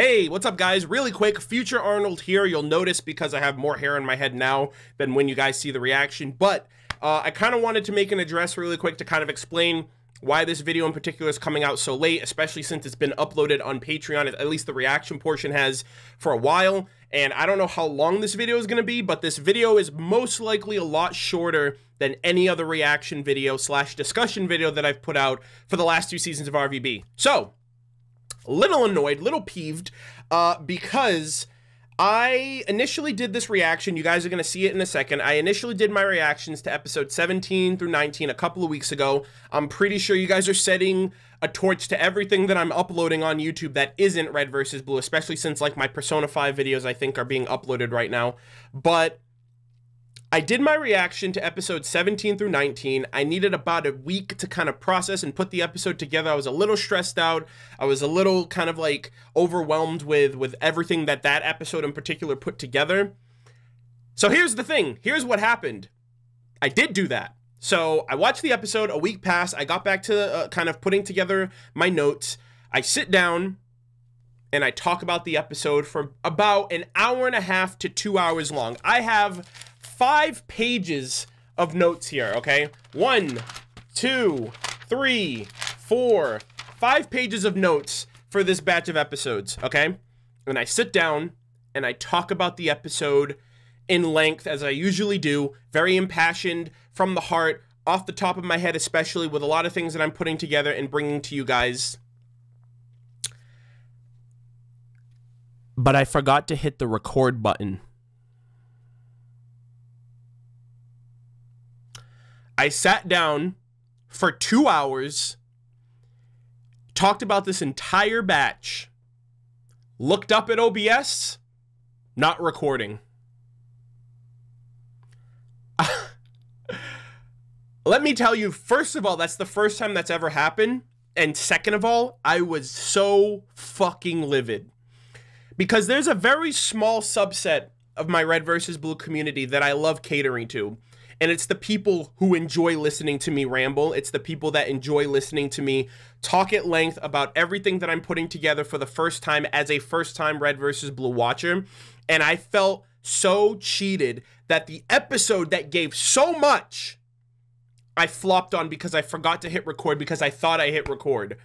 Hey, what's up guys? Really quick, Future Arnold here. You'll notice because I have more hair in my head now than when you guys see the reaction, but uh, I kind of wanted to make an address really quick to kind of explain why this video in particular is coming out so late, especially since it's been uploaded on Patreon, at least the reaction portion has for a while. And I don't know how long this video is going to be, but this video is most likely a lot shorter than any other reaction video slash discussion video that I've put out for the last two seasons of RVB. So, little annoyed, little peeved, uh, because I initially did this reaction. You guys are going to see it in a second. I initially did my reactions to episode 17 through 19 a couple of weeks ago. I'm pretty sure you guys are setting a torch to everything that I'm uploading on YouTube that isn't Red versus Blue, especially since like my Persona 5 videos I think are being uploaded right now. But I did my reaction to episode 17 through 19. I needed about a week to kind of process and put the episode together. I was a little stressed out. I was a little kind of like overwhelmed with with everything that that episode in particular put together. So here's the thing. Here's what happened. I did do that. So I watched the episode, a week passed. I got back to uh, kind of putting together my notes. I sit down and I talk about the episode for about an hour and a half to two hours long. I have five pages of notes here, okay? One, two, three, four, five pages of notes for this batch of episodes, okay? And I sit down and I talk about the episode in length as I usually do, very impassioned from the heart, off the top of my head, especially with a lot of things that I'm putting together and bringing to you guys. But I forgot to hit the record button. I sat down for two hours, talked about this entire batch, looked up at OBS, not recording. Let me tell you, first of all, that's the first time that's ever happened. And second of all, I was so fucking livid. Because there's a very small subset of my red versus blue community that I love catering to and it's the people who enjoy listening to me ramble. It's the people that enjoy listening to me talk at length about everything that I'm putting together for the first time as a first time Red versus Blue watcher. And I felt so cheated that the episode that gave so much I flopped on because I forgot to hit record because I thought I hit record.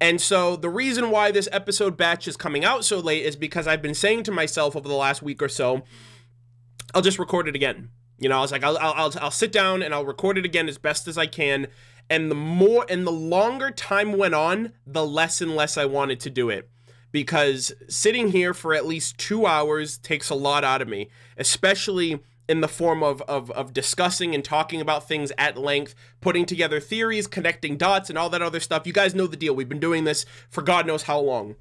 And so the reason why this episode batch is coming out so late is because I've been saying to myself over the last week or so, I'll just record it again. You know, I was like, I'll, I'll, I'll sit down and I'll record it again as best as I can. And the more and the longer time went on, the less and less I wanted to do it. Because sitting here for at least two hours takes a lot out of me, especially in the form of, of, of discussing and talking about things at length, putting together theories, connecting dots, and all that other stuff. You guys know the deal. We've been doing this for God knows how long.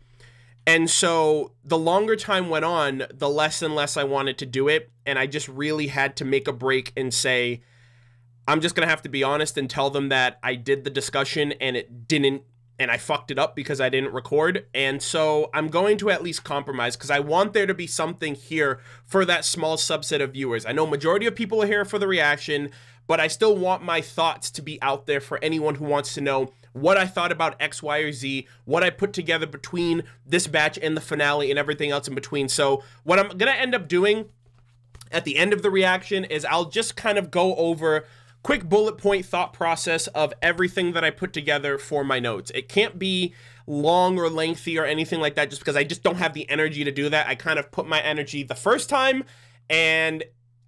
And so the longer time went on, the less and less I wanted to do it. And I just really had to make a break and say, I'm just going to have to be honest and tell them that I did the discussion and it didn't, and I fucked it up because I didn't record. And so I'm going to at least compromise because I want there to be something here for that small subset of viewers. I know majority of people are here for the reaction, but I still want my thoughts to be out there for anyone who wants to know what I thought about X, Y, or Z, what I put together between this batch and the finale and everything else in between. So what I'm going to end up doing at the end of the reaction is I'll just kind of go over quick bullet point thought process of everything that I put together for my notes. It can't be long or lengthy or anything like that just because I just don't have the energy to do that. I kind of put my energy the first time and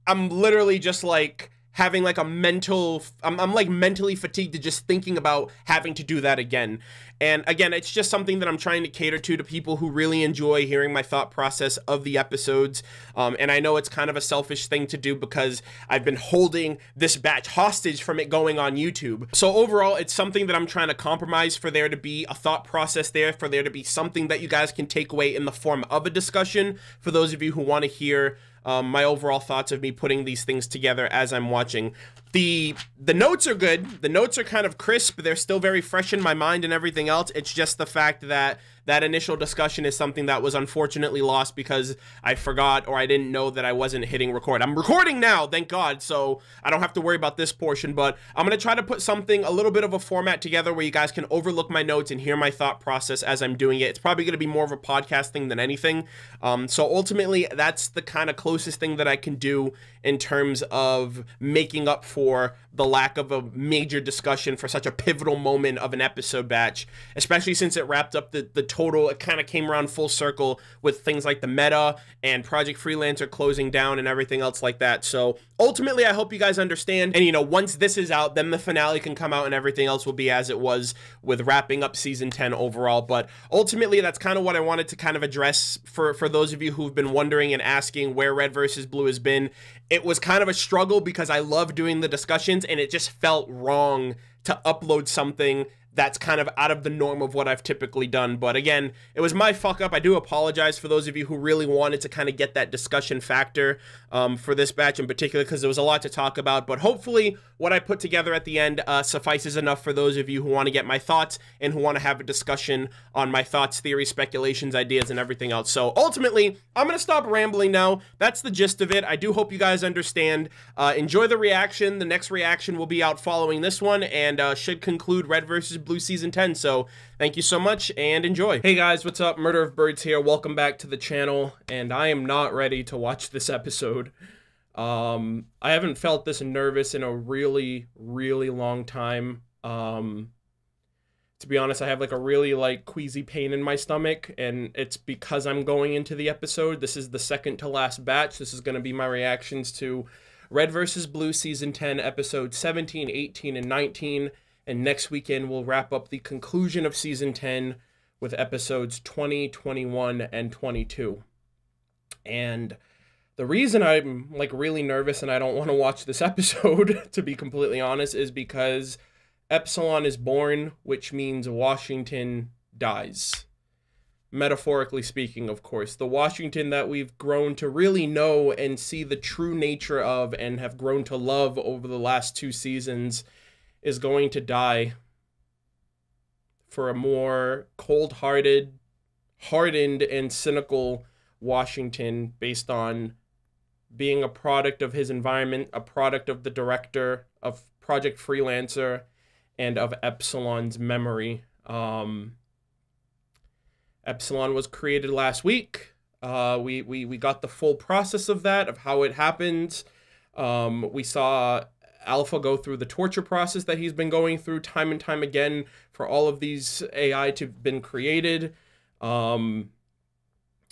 I'm literally just like having like a mental I'm, I'm like mentally fatigued to just thinking about having to do that again. And again it's just something that i'm trying to cater to to people who really enjoy hearing my thought process of the episodes. Um, and i know it's kind of a selfish thing to do because i've been holding this batch hostage from it going on youtube. So overall it's something that i'm trying to compromise for there to be a thought process there for there to be something that you guys can take away in the form of a discussion. For those of you who want to hear um, my overall thoughts of me putting these things together as I'm watching. The the notes are good. The notes are kind of crisp. They're still very fresh in my mind and everything else. It's just the fact that that initial discussion is something that was unfortunately lost because I forgot or I didn't know that I wasn't hitting record. I'm recording now, thank God, so I don't have to worry about this portion, but I'm going to try to put something, a little bit of a format together where you guys can overlook my notes and hear my thought process as I'm doing it. It's probably going to be more of a podcast thing than anything. Um, so ultimately, that's the kind of closest thing that I can do in terms of making up for the lack of a major discussion for such a pivotal moment of an episode batch, especially since it wrapped up the, the total, it kind of came around full circle with things like the meta and Project Freelancer closing down and everything else like that. So ultimately, I hope you guys understand. And, you know, once this is out, then the finale can come out and everything else will be as it was with wrapping up season 10 overall. But ultimately, that's kind of what I wanted to kind of address for, for those of you who've been wondering and asking where Red versus Blue has been. It was kind of a struggle because I love doing the discussions and it just felt wrong to upload something that's kind of out of the norm of what I've typically done. But again, it was my fuck up. I do apologize for those of you who really wanted to kind of get that discussion factor um, for this batch in particular, because there was a lot to talk about. But hopefully, what I put together at the end uh, suffices enough for those of you who want to get my thoughts and who want to have a discussion on my thoughts, theories, speculations, ideas, and everything else. So ultimately, I'm going to stop rambling now. That's the gist of it. I do hope you guys understand. Uh, enjoy the reaction. The next reaction will be out following this one and uh, should conclude Red versus Blue Season 10. So thank you so much and enjoy. Hey guys, what's up? Murder of Birds here. Welcome back to the channel. And I am not ready to watch this episode. Um, I haven't felt this nervous in a really, really long time. Um, to be honest, I have like a really like queasy pain in my stomach, and it's because I'm going into the episode. This is the second to last batch. This is going to be my reactions to Red versus Blue season 10, episode 17, 18, and 19 and next weekend we'll wrap up the conclusion of season 10 with episodes 20, 21, and 22. And the reason I'm like really nervous and I don't want to watch this episode, to be completely honest, is because Epsilon is born, which means Washington dies. Metaphorically speaking, of course. The Washington that we've grown to really know and see the true nature of and have grown to love over the last two seasons is going to die for a more cold hearted, hardened, and cynical Washington based on being a product of his environment, a product of the director, of Project Freelancer, and of Epsilon's memory. Um, Epsilon was created last week. Uh, we, we, we got the full process of that, of how it happened. Um, we saw Alpha go through the torture process that he's been going through time and time again for all of these AI to have been created. Um,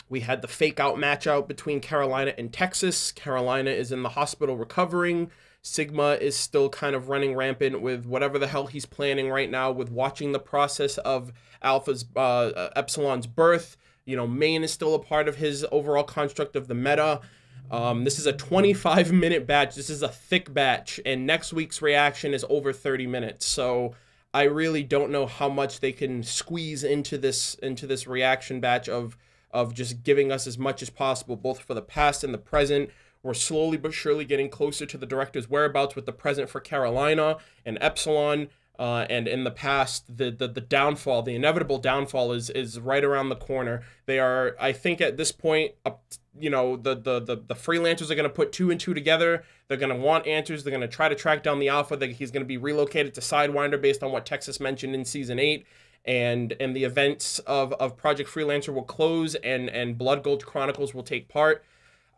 we had the fake out match out between Carolina and Texas. Carolina is in the hospital recovering. Sigma is still kind of running rampant with whatever the hell he's planning right now with watching the process of Alpha's uh, uh Epsilon's birth. You know, Maine is still a part of his overall construct of the meta. Um, this is a 25 minute batch. This is a thick batch, and next week's reaction is over 30 minutes. So I really don't know how much they can squeeze into this into this reaction batch of of just giving us as much as possible, both for the past and the present. We're slowly but surely getting closer to the director's whereabouts with the present for Carolina and Epsilon. Uh, and in the past, the, the the downfall, the inevitable downfall, is is right around the corner. They are, I think, at this point, up, you know, the the the, the freelancers are going to put two and two together. They're going to want answers. They're going to try to track down the alpha. That he's going to be relocated to Sidewinder based on what Texas mentioned in season eight. And and the events of of Project Freelancer will close, and and Blood Gulch Chronicles will take part.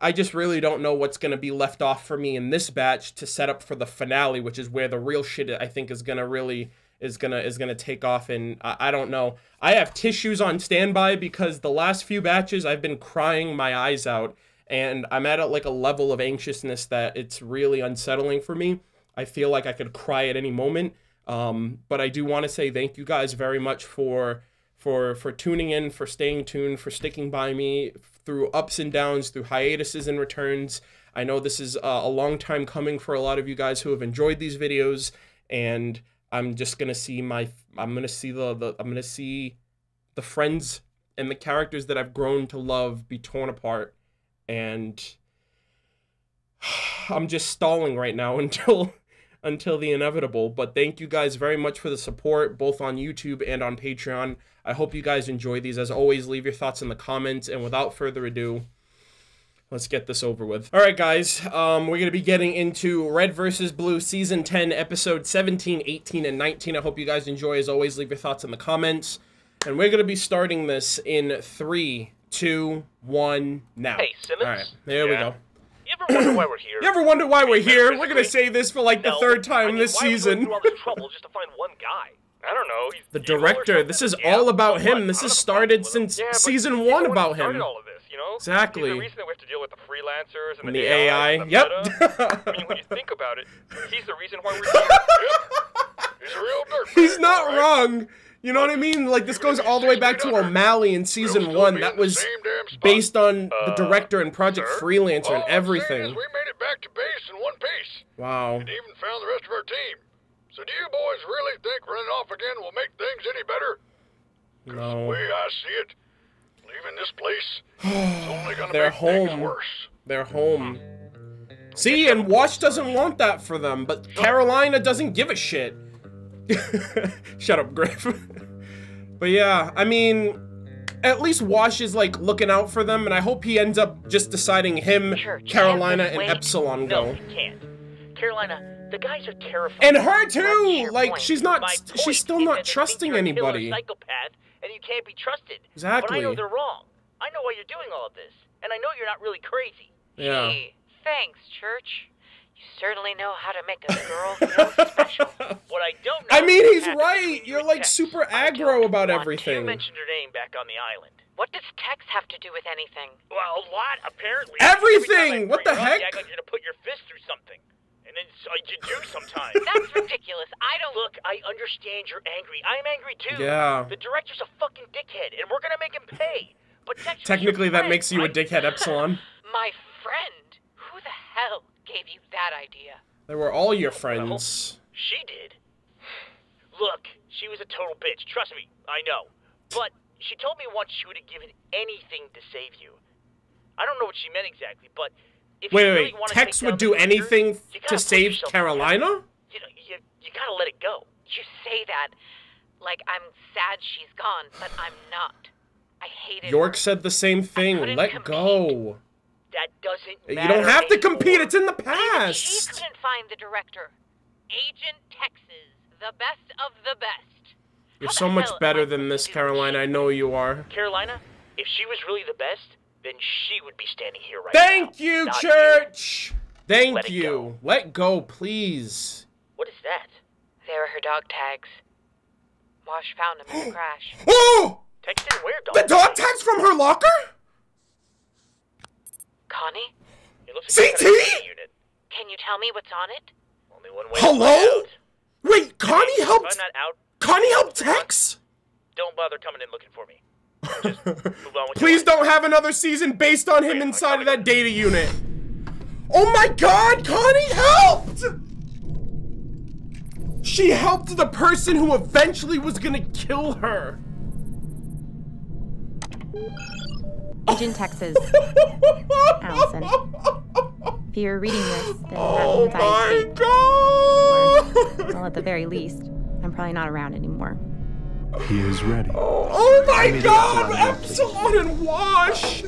I just really don't know what's going to be left off for me in this batch to set up for the finale, which is where the real shit I think is going to really is gonna is gonna take off and I, I, don't know. I have tissues on standby because the last few batches i've been crying my eyes out and i'm at a, like a level of anxiousness that it's really unsettling for me. I feel like i could cry at any moment um, but i do want to say thank you guys very much for for for tuning in for staying tuned for sticking by me through ups and downs, through hiatuses and returns. I know this is a long time coming for a lot of you guys who have enjoyed these videos, and I'm just gonna see my, I'm gonna see the, the I'm gonna see the friends and the characters that I've grown to love be torn apart, and I'm just stalling right now until until the inevitable. But thank you guys very much for the support, both on YouTube and on Patreon. I hope you guys enjoy these. As always, leave your thoughts in the comments. And without further ado, let's get this over with. All right, guys, um, we're going to be getting into Red versus Blue Season 10, Episode 17, 18, and 19. I hope you guys enjoy. As always, leave your thoughts in the comments. And we're going to be starting this in three, two, one, now. Hey, Simmons? All right, there we go. You ever wonder why we're here? You ever wonder why we're here? We're going to say this for like the third time I mean, this why are we going season. through all this trouble just to find one guy? I don't know. he's The director, this is? Yeah, all about so what? him. This has don't have a started problem with him. since Yeah, season he's the one about him. all of this, you know? Exactly. He's the reason that we have to deal with the freelancers and And the, the AI. AI. and the Yep. meta. I mean, when you think about it, he's the reason why we're here. He's a real dirt He's not all right? wrong. You know what I mean? Like this goes all the way back to O'Malley in season still one. That was same damn spot. based on the Uh, director and Project sir? Freelancer All and I'm everything. is we made it back to base in one piece, Wow. and even found the rest of our team. So do you boys really think running off again will make things any better? No. The No. way I see it, leaving this place is only gonna They're make things home. worse. They're home. See, and Wash doesn't want that for them, but Carolina doesn't give a shit. Shut up, Griff. but yeah, I mean, at least Wash is like looking out for them, and I hope he ends up just deciding him, Church, Carolina, and. Epsilon No, go. Carolina, the guys are terrified. And her too! Like, point? she's not- she's still not trusting think you're a anybody. psychopath, and you can't be trusted. But I Exactly. know they're wrong. I know why you're doing all of this, and I know you're not really crazy. Yeah. Gee, thanks, Church. You certainly know how to make a girl feel special. What I don't know. I mean, he's right. you You're like Tex. super aggro about everything. You mentioned her name back on the island. What does Tex have to do with anything? Well, a lot apparently. Everything! Every What the her up, heck? You act like you're gonna put your fist through something, and then so you do sometimes. That's ridiculous. I don't Look, I understand you're angry. I'm angry too. Yeah. The director's a fucking dickhead, and we're gonna make him pay. But technically, Technically, you're that makes you a dickhead. Epsilon. My friend. Who the hell gave you that idea? They were all your friends. She did. Look, she was a total bitch. Trust me, I know. But she told me once she would have given anything to save you. I don't know what she meant exactly, but if Wait, you wait, really wait. Tex would do anything to save Carolina? You know, you you gotta let it go. You say that like I'm sad she's gone, but I'm not. I hated York her. said the same thing. Let compete. go. That doesn't You don't have to compete. It's in the Even she past. couldn't find the director. Agent Texas, the best of the best. You're How so much better than supposed this, Carolina. I know you are. Carolina, if she was really the best, then she would be standing here right Thank now. you, not church. Thank Let you. go. Let go, please. What is that? They were her dog tags. Wash found them in the crash. Oh! Tex didn't dog. The dog tags from her locker? Connie, It looks like CT? some kind of training unit. can you tell me what's on it? Only one way Hello? Wait, Connie If helped. I'm out, Connie helped Tex? don't bother coming in looking for me. Just move on with Please don't have another season based on him Wait, inside of I'm that data unit. Oh my god, Connie helped! She helped the person who eventually was gonna kill her. Agent Texas. Allison. If you're reading this, then that Oh means I my escaped. god! Well, at the very least, I'm probably not around anymore. He is ready. Oh my me god, Epsilon Epsilon and Wash!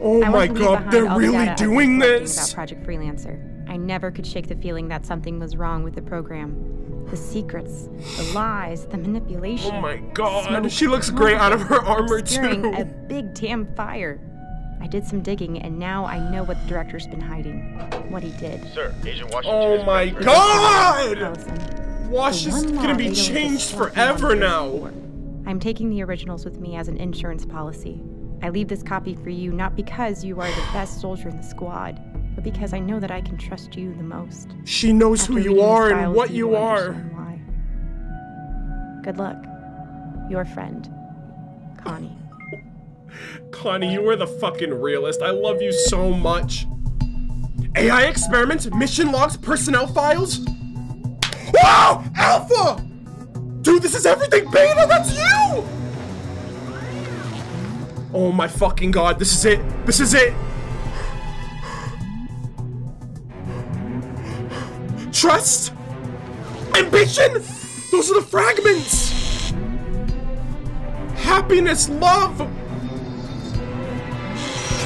Oh my want to leave god, they're all the really data I've been doing collecting this! About Project Freelancer. I never could shake the feeling that something was wrong with the program. The secrets, the lies, the manipulation. Oh my god, Smoke, she looks great out of her armor obscuring a big damn fire. I did some digging, and now I know what the director's been hiding. What he did. Sir, Agent Washington. Oh my god! Allison. Wash is gonna be changed forever now. for. I'm taking the originals with me as an insurance policy. I leave this copy for you not because you are the best soldier in the squad, but because I know that I can trust you the most. She knows After who you are and what you you are. Why. Good luck. Your friend, Connie. Connie, you are the fucking realist. I love you so much. AI experiments, mission logs, personnel files. Wow! Alpha! Dude, this is everything beta! That's you! Oh my fucking god, this is it! This is it! Trust? Ambition? Those are the fragments! Happiness, love!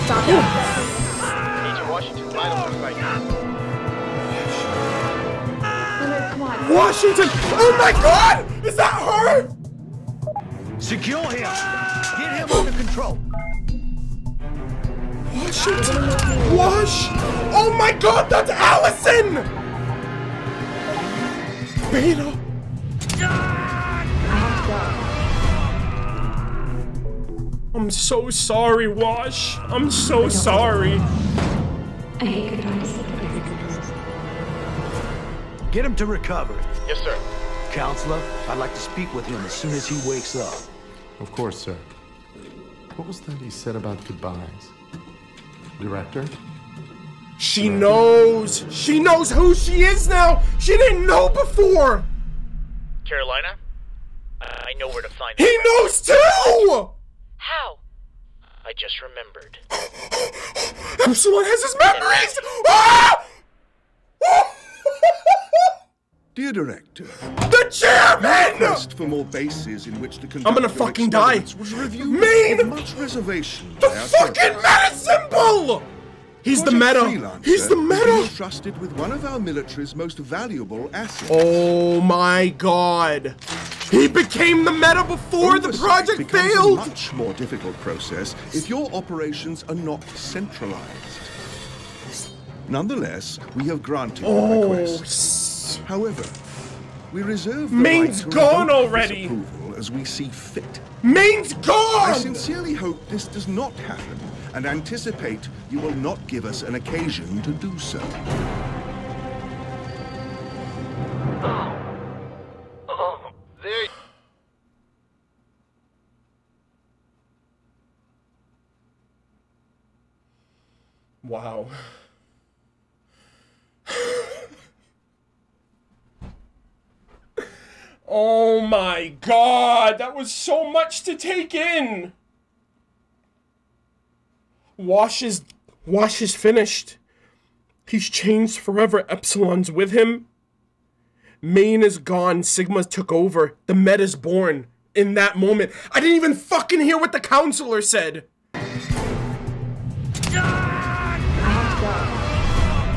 Agent Washington, vital for right now. Washington! Oh my god! Is that her? Secure him! Get him under control! Washington! Wash! Oh my god, that's Allison! Beta! I'm so sorry, Wash. I'm so sorry. I hate goodbyes. Get him to recovery. Yes, sir. Counselor, I'd like to speak with him as soon as he wakes up. Of course, sir. What was that he said about goodbyes? Director? She knows. She knows who she is now. She didn't know before. Carolina, I know where to find the He director. knows too. How? I just remembered. Epsilon has his memories. Ah! Dear Director, the chairman. request for more bases in which to conduct I'm gonna fucking die. experiments was reviewed Maine- with much reservation The fucking chairperson. meta He's the meta. Freelancer He's the meta. entrusted with one of our military's most valuable assets. Oh my god. He became the meta before the Oversight project becomes failed. a much more difficult process if your operations are not centralized. Nonetheless, we have granted the Oh, request. However, we reserve the right to gone already. approval as we see fit. Maine's I gone. I sincerely hope this does not happen and anticipate you will not give us an occasion to do so. Wow. oh my god, that was so much to take in. Wash is Wash is finished. He's changed forever. Epsilon's with him. Maine is gone. Sigma took over. The meta's born. In that moment, I didn't even fucking hear what the counselor said.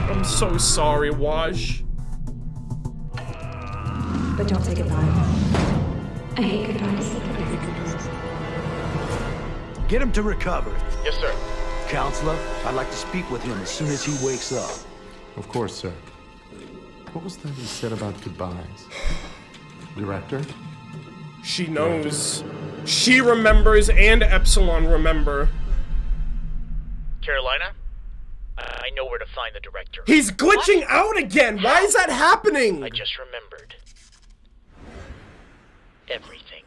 I'm so sorry, Wash. But don't say goodbye. I hate goodbyes. Get him to recover. Yes, sir. Counselor, I'd like to speak with him as soon as he wakes up. Of course, sir. What was that he said about goodbyes? Director? She knows. She remembers and Epsilon remember. Carolina, uh, I know where to find the director. He's glitching out again. Why is that happening? I just remembered. Everything.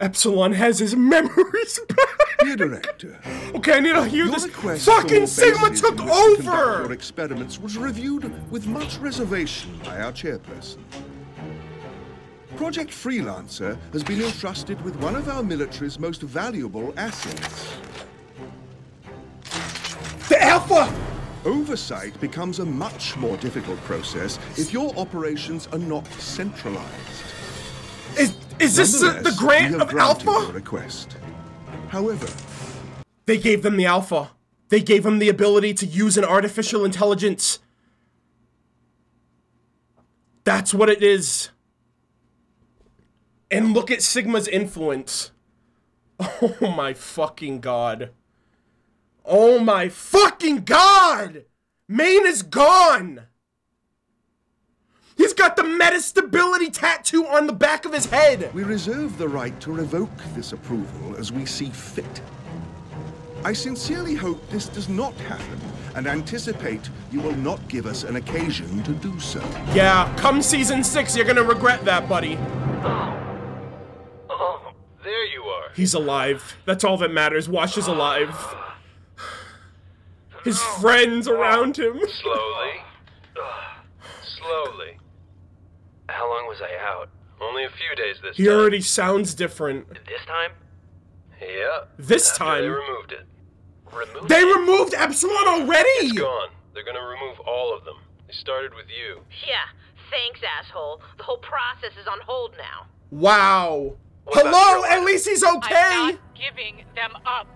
Epsilon has his memories back. Dear Director, Okay, I need to hear this. Fucking Sigma took in which to conduct Your over. experiments was reviewed with much reservation by our chairperson. Project Freelancer has been entrusted with one of our military's most valuable assets. The Alpha. Oversight becomes a much more difficult process if your operations are not centralized. Is is this the, the grant of Alpha? request. However, They gave them the Alpha. They gave them the ability to use an artificial intelligence. That's what it is. And look at Sigma's influence. Oh my fucking god. Oh my fucking god! Maine is gone! He's got the metastability tattoo on the back of his head! we reserve the right to revoke this approval as we see fit. I sincerely hope this does not happen and anticipate you will not give us an occasion to do so. Yeah, come season six, you're gonna regret that, buddy. Oh, there you are. He's alive. That's all that matters. Wash is alive. His friends around him. Slowly. Slowly. How long was I out? Only a few days this He time. already sounds different. This time? Yeah. This After time? They removed it. Removed They it? removed Epsilon already! It's gone. They're gonna remove all of them. They started with you. Yeah, thanks, asshole. The whole process is on hold now. Wow. What Hello, Caroline? at least he's okay! I'm okay. not giving them up.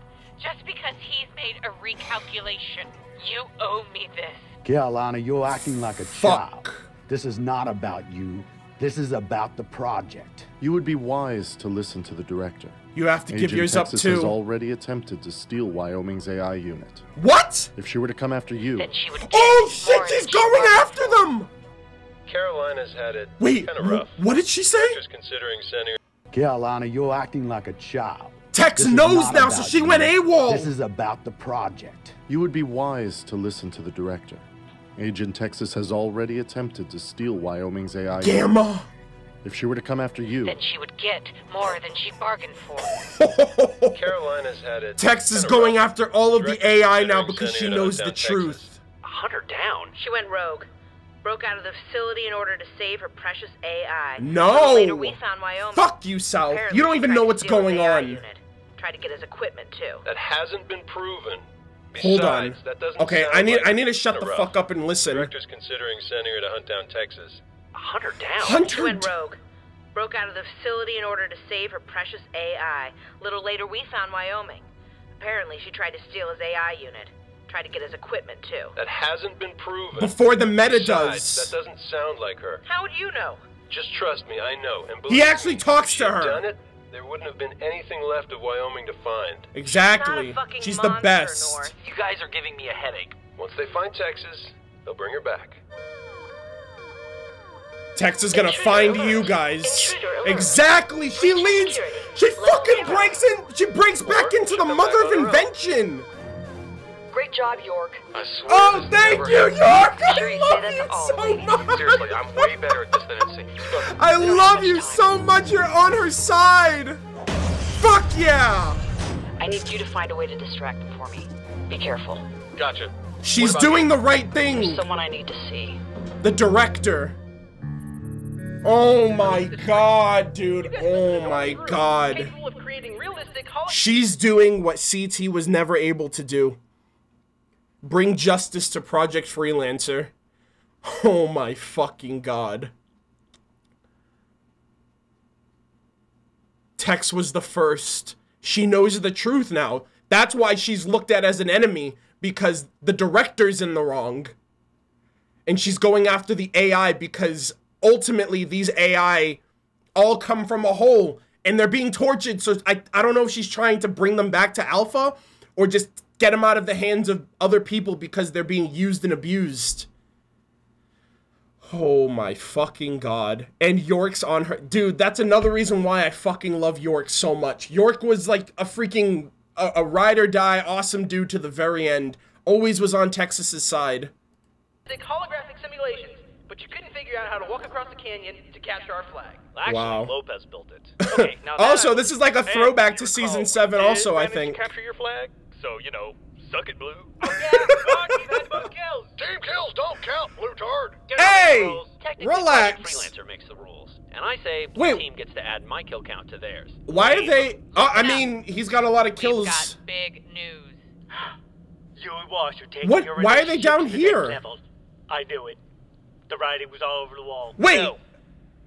Just because he's made a recalculation. You owe me this. Carolina, you're acting like a child. Fuck. This is not about you. This is about the project. You would be wise to listen to the director. You have to give Agent yours Texas up has too. already attempted to steal Wyoming's AI unit. What? If she were to come after you, Then she would Oh shit, than she's going after for. them. Carolina's had it Wait, kind of rough. what did she say? Just considering sending Carolina, you're acting like a child. Tex This knows now, so she you. went AWOL. This is about the project. you would be wise to listen to the director. Agent Texas has already attempted to steal Wyoming's AI. Gamma. If she were to come after you, Then she would get more than she bargained for. Carolina's had it. Texas is going rough. after all of the AI now because she sending her to knows the Hunttown, truth. Texas. Hunt her down. She went rogue. Broke out of the facility in order to save her precious AI. No. Later, we found Wyoming. Fuck you, South. You don't she even tried know to what's steal his going AI on. Unit. Tried to get his equipment too. That hasn't been proven. Hold on. Besides, That Okay, I need like I need to shut the kinda fuck up and listen. Director's considering sending her to Hunttown, Texas. Hunt her down. She Hunter. went rogue. Broke out of the facility in order to save her precious AI. Little later, we found Wyoming. Apparently, she tried to steal his AI unit. Tried to get his equipment too. That hasn't been proven. Before the meta Besides, does. That doesn't sound like her. How would you know? Just trust me, I know. And He actually me, talks to her. Done it, there wouldn't have been anything left of Wyoming to find. Exactly. Not a fucking She's the best. North. You guys are giving me a headache. Once they find Texas, they'll bring her back. Texas is gonna Intruder find alert. you guys. Exactly. She leads. She fucking breaks in. She breaks back into the mother of on her invention. Great job, York. I swear Oh, thank you. York. I you love you so ladies. much. Seriously, I'm way better at this than it seems. But I love you much so much. You're on her side. Fuck yeah. I need you to find a way to distract them for me. Be careful. gotcha. She's about doing the right thing. Someone I need to see. The director. Oh my god, dude. Oh my god. Capable of creating realistic holo- She's doing what CT was never able to do. Bring justice to Project Freelancer. Oh my fucking god. Tex was the first. She knows the truth now. That's why she's looked at as an enemy because the director's in the wrong. And she's going after the AI because ultimately these AI all come from a hole and they're being tortured. So I, I don't know if she's trying to bring them back to Alpha or just get them out of the hands of other people because they're being used and abused. Oh my fucking god. And York's on her. Dude, that's another reason why I fucking love York so much. York was like a freaking a, a ride or die awesome dude to the very end. Always was on Texas's side. holographic simulations, but you couldn't figure out how to walk across the canyon to capture our flag. Actually, Wow. Lopez built it. Okay, now Also, I- this is like a throwback to season seven also, I think. capture your flag, so you know, suck it, blue. Oh yeah, fuck, we've kills. Team kills don't count, Blutard. You know Hey! Relax. Freelancer makes the rules, and I say blue Wait. team gets to add my kill count to theirs. Why are they? Oh, I mean, he's got a lot of We've kills. got big news. You and Wash are taking What- your why are they down the here? I knew it. The writing was all over the wall. Wait, No,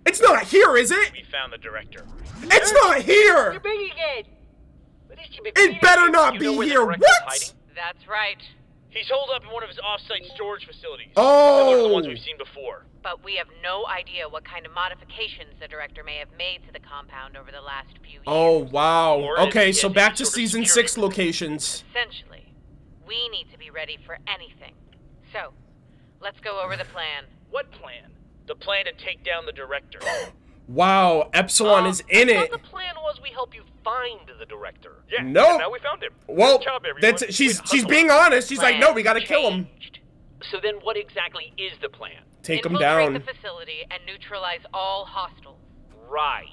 it's not here, is it? we found the director. It's not here. You're big again. What is she been It better not be know where the here. What? That's right. He's holed up in one of his off-site storage facilities. Oh. Similar to the oh. ones Oh. we've seen before. But we have no idea what kind of modifications the director may have made to the compound over the last few years. Oh wow. Or Okay, so back to season six locations. Essentially, we need to be ready for anything. So, let's go over the plan. What plan? The plan to take down the director. Wow, Epsilon Uh, is in it. the plan was we help you find the director. Yeah. No. Now we found him. Well, job, that's she's Wait, she's being honest. She's like, no, we gotta kill him. So then, what exactly is the plan? Take him down. the facility and neutralize all hostiles. Right.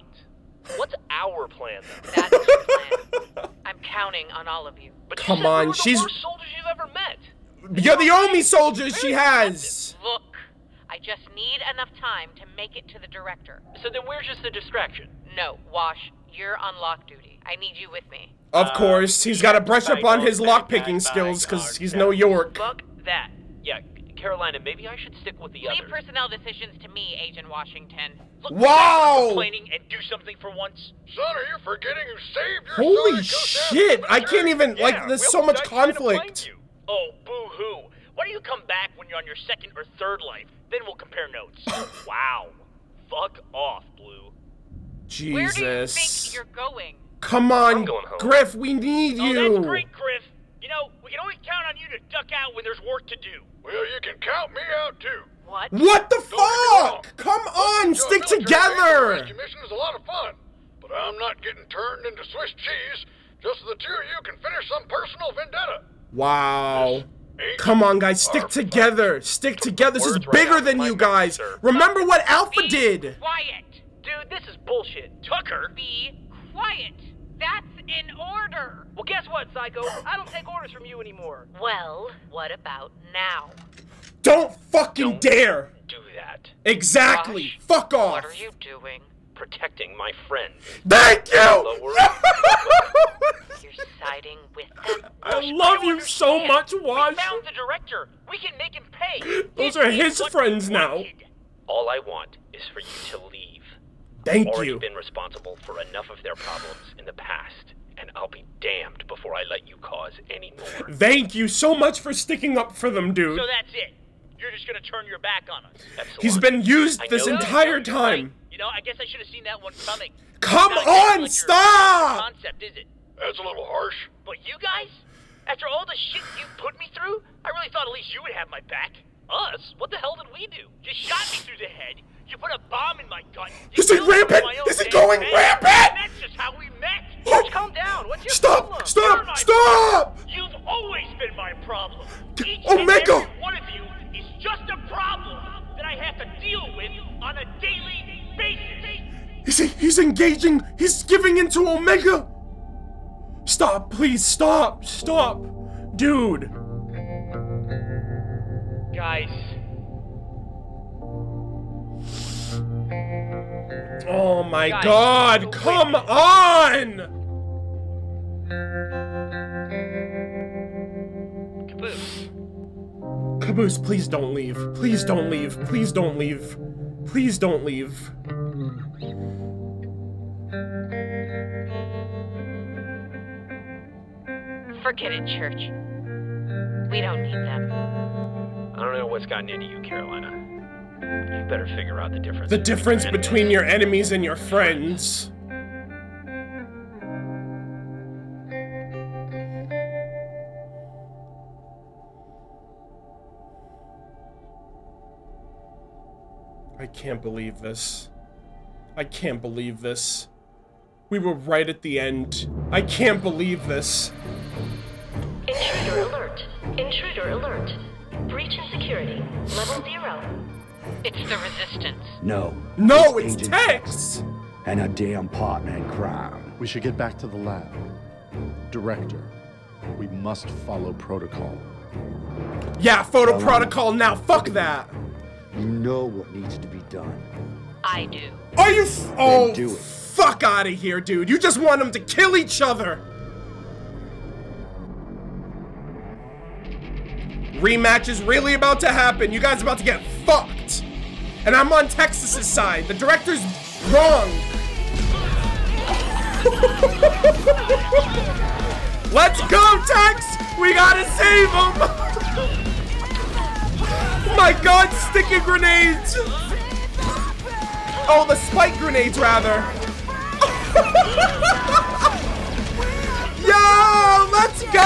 What's our plan then? That's your plan. I'm counting on all of you. But Come we on, she's- worst soldiers you've ever met. You're the only soldiers she has. Look, I just need enough time to make it to the director. So then, where's just the distraction? No, Wash, you're on lock duty. I need you with me. Of uh, course, he's got to brush up on his Bang, bang, lockpicking skills because he's no York. Fuck that. Yeah, Carolina, maybe I should stick with the Leave others. personnel decisions to me, Agent Washington. Look, Wow! Complaining and do something for once. Son, are you forgetting who saved your Holy son at Ghost shit! I can't even Yeah, like. There's so much died trying to find conflict. Oh, boo-hoo. Why don't you come back when you're on your second or third life? Then we'll compare notes. wow. Fuck off, Blue. Jesus. Where do you Jesus. think you're going? Come on, I'm going home. Griff. We need Oh, you. that's great, Griff. You know, we can always count on you to duck out when there's work to do. Well, you can count me out too. What? What the Don't get me wrong. fuck? Come on, Your stick together. rescue mission is a lot of fun, but I'm not getting turned into Swiss cheese just so the two of you can finish some personal vendetta. Wow. Ain't Come on, guys, stick together. Stick together. This is bigger than you guys. Remember what Alpha did. Quiet. Dude, this is bullshit. Tucker? Be quiet. That's in order. Well, guess what, Psycho? I don't take orders from you anymore. Well, what about now? Don't fucking Don't. dare. Do that. Exactly. Josh, Fuck off. What are you doing? Protecting my friends. Thank you. You're siding with them? I Bush, love don't you so understand. much, We Wash. found the director. We can make him pay. Those are his friends now. wanted. All I want is for you to leave. Thank Already you. been responsible for enough of their problems in the past, and I'll be damned before I let you cause any more. Thank you so much for sticking up for them, dude. So that's it. You're just gonna turn your back on us. Epsilon. He's been used I this entire You're right. time. You know, I guess I should have seen that one coming. Come on, like stop! Concept, is it? That's a little harsh. But you guys, after all the shit you put me through, I really thought at least you would have my back. Us? What the hell did we do? You shot me through the head. You put a bomb in my gut. You This is killed rampant! This is damn going hand. rampant! Engaging. He's giving into Omega. Stop, please, stop, stop. Dude. Guys, Oh my Guys, god, come on! caboose. Caboose, please don't leave. Please don't leave. Please don't leave. Please don't leave. Forget it, Church. We don't need them. I don't know what's gotten into you, Carolina. You better figure out the difference. The difference your between your enemies and your friends. I can't believe this. I can't believe this. We were right at the end. I can't believe this. Intruder alert. Intruder alert. Breach in security. Level zero. It's the Resistance. No. No, it's Agent Tex! And a damn partner in crime. We should get back to the lab. Director, we must follow protocol. Yeah, photo protocol now. Fuck that. You know what needs to be done. I do. Are you? F- oh, do it. Fuck out of here, dude. You just want them to kill each other. Rematch is really about to happen. You guys about to get fucked. And I'm on Texas's side. The director's wrong. Let's go, Tex! We gotta save him! My god, sticky grenades! Oh, the spike grenades, rather. Yo, let's go!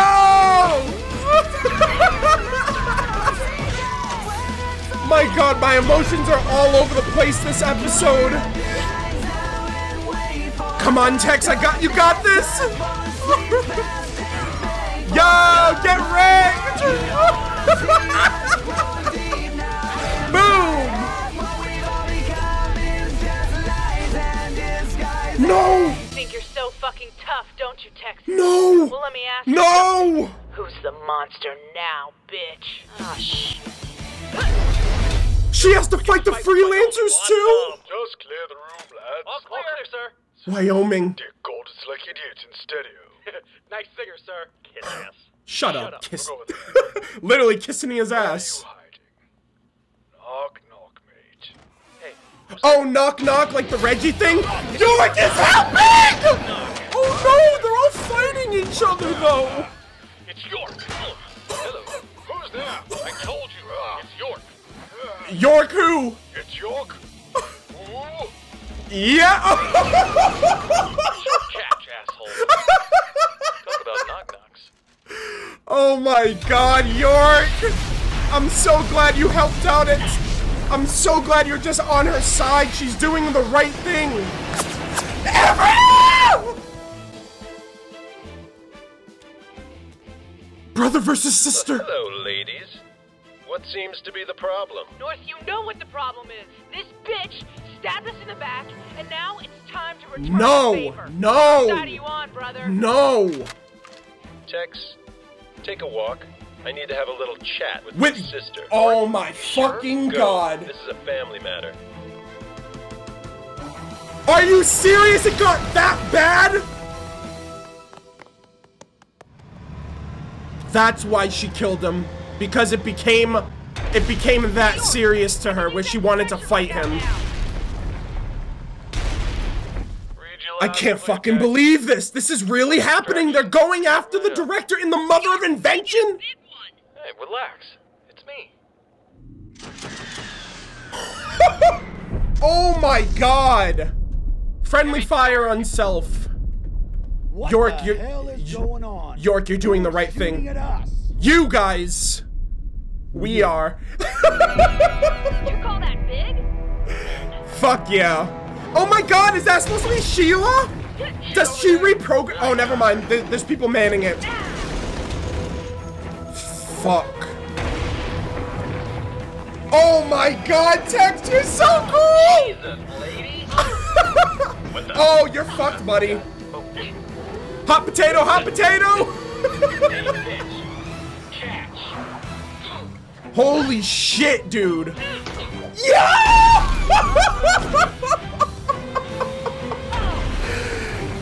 my god, my emotions are all over the place this episode. Come on, Tex, I got you got this. Yo, get wrecked! talking tough, don't you, Texas? No! Well, let me ask No! Who's the monster now, bitch? Oh, shit. She has to fight the Freelancers too? Just clear the room, lads. All clear, sir. Wyoming. Dear God, it's like idiots in stereo. nice singer, sir. Kiss ass. Shut, Shut up. up. Kiss. Literally kissing his ass. Knock, knock, mate. Hey, oh, knock, knock, like the Reggie thing? Yoink is helping! Oh no, they're all fighting each other though! It's York. Hello. Who's there? I told you. Ah. It's York. York who? It's York. Ooh. Yeah! Catch, asshole. Talk about knock knocks. oh my god, York! I'm so glad you helped out it! I'm so glad you're just on her side. She's doing the right thing. Ever! Brother versus sister. Hello, ladies. What seems to be the problem? North, you know what the problem is. This bitch stabbed us in the back, and now it's time to return No, the favor. no. What side are you on, brother? No! Tex, take a walk. I need to have a little chat with, With- your sister. Oh my fucking Go. god. This is a family matter. Are you serious? It got that bad? That's why she killed him. Because it became it became that serious to her where she wanted to fight him. I can't fucking believe this. This is really happening. They're going after the director in the mother of invention? Hey, relax. It's me. Oh my god. Friendly fire on self. What York, the you're- hell is you- going on? York, you're doing the right thing. at us. You guys. We are. You call that big? Fuck yeah. Oh my god, is that supposed to be Sheila? Does she reprogram? Oh, never mind. There's people manning it. Fuck. Oh my god, Tex, you're so cool! oh, you're fucked, buddy. Oh, Hot potato, hot potato! Holy shit, dude.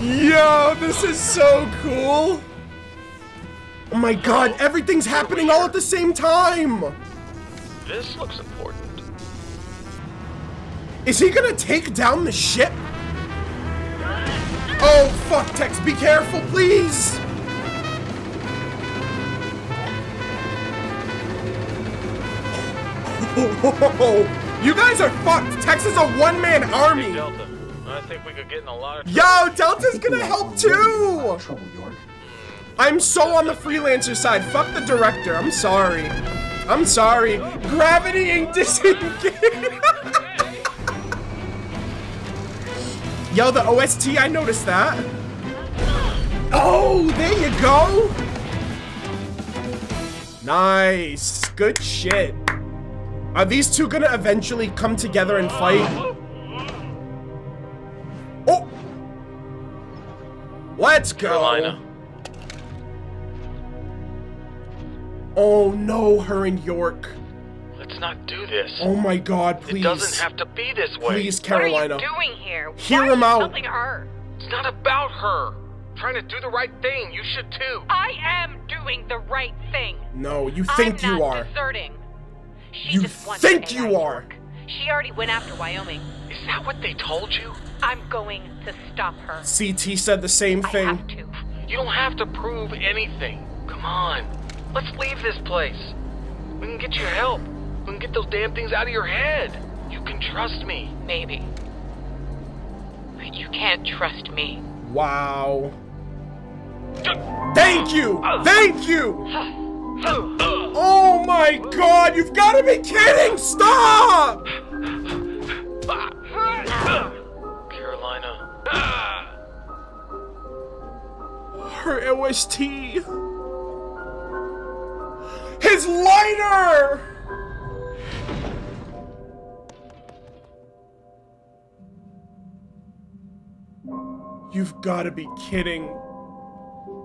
Yo, this is so cool. Oh my god, everything's happening all at the same time. This looks important. Is he gonna take down the ship? Oh, fuck, Tex, be careful, please! Oh, you guys are fucked! Tex is a one-man army! Delta, I think we could get in a lot Yo, Delta's gonna help too! I'm so on the freelancer side. Fuck the director. I'm sorry. I'm sorry. Gravity and disengage. Yo, the OST, I noticed that. Oh, there you go. Nice. Good shit. Are these two gonna eventually come together and fight? Oh! Let's go! Carolina. Oh no, her and York. Let's not do this. Oh my god, please. It doesn't have to be this way. Please, Carolina. What are you doing here? Hear Why him are you out. helping her? It's not about her. trying to do the right thing. You should too. I am doing the right thing. No, you think I'm you not are. deserting. She You just wants think AI you are. She already went after Wyoming. Is that what they told you? I'm going to stop her. CT said the same thing. I thing. have to. You don't have to prove anything. Come on. Let's leave this place. We can get you help. We can get those damn things out of your head. You can trust me. Maybe. But you can't trust me. Wow. Thank you! Uh. Thank you! Oh my god, you've gotta be kidding! Stop! Carolina. Her OST. His lighter! You've gotta be kidding.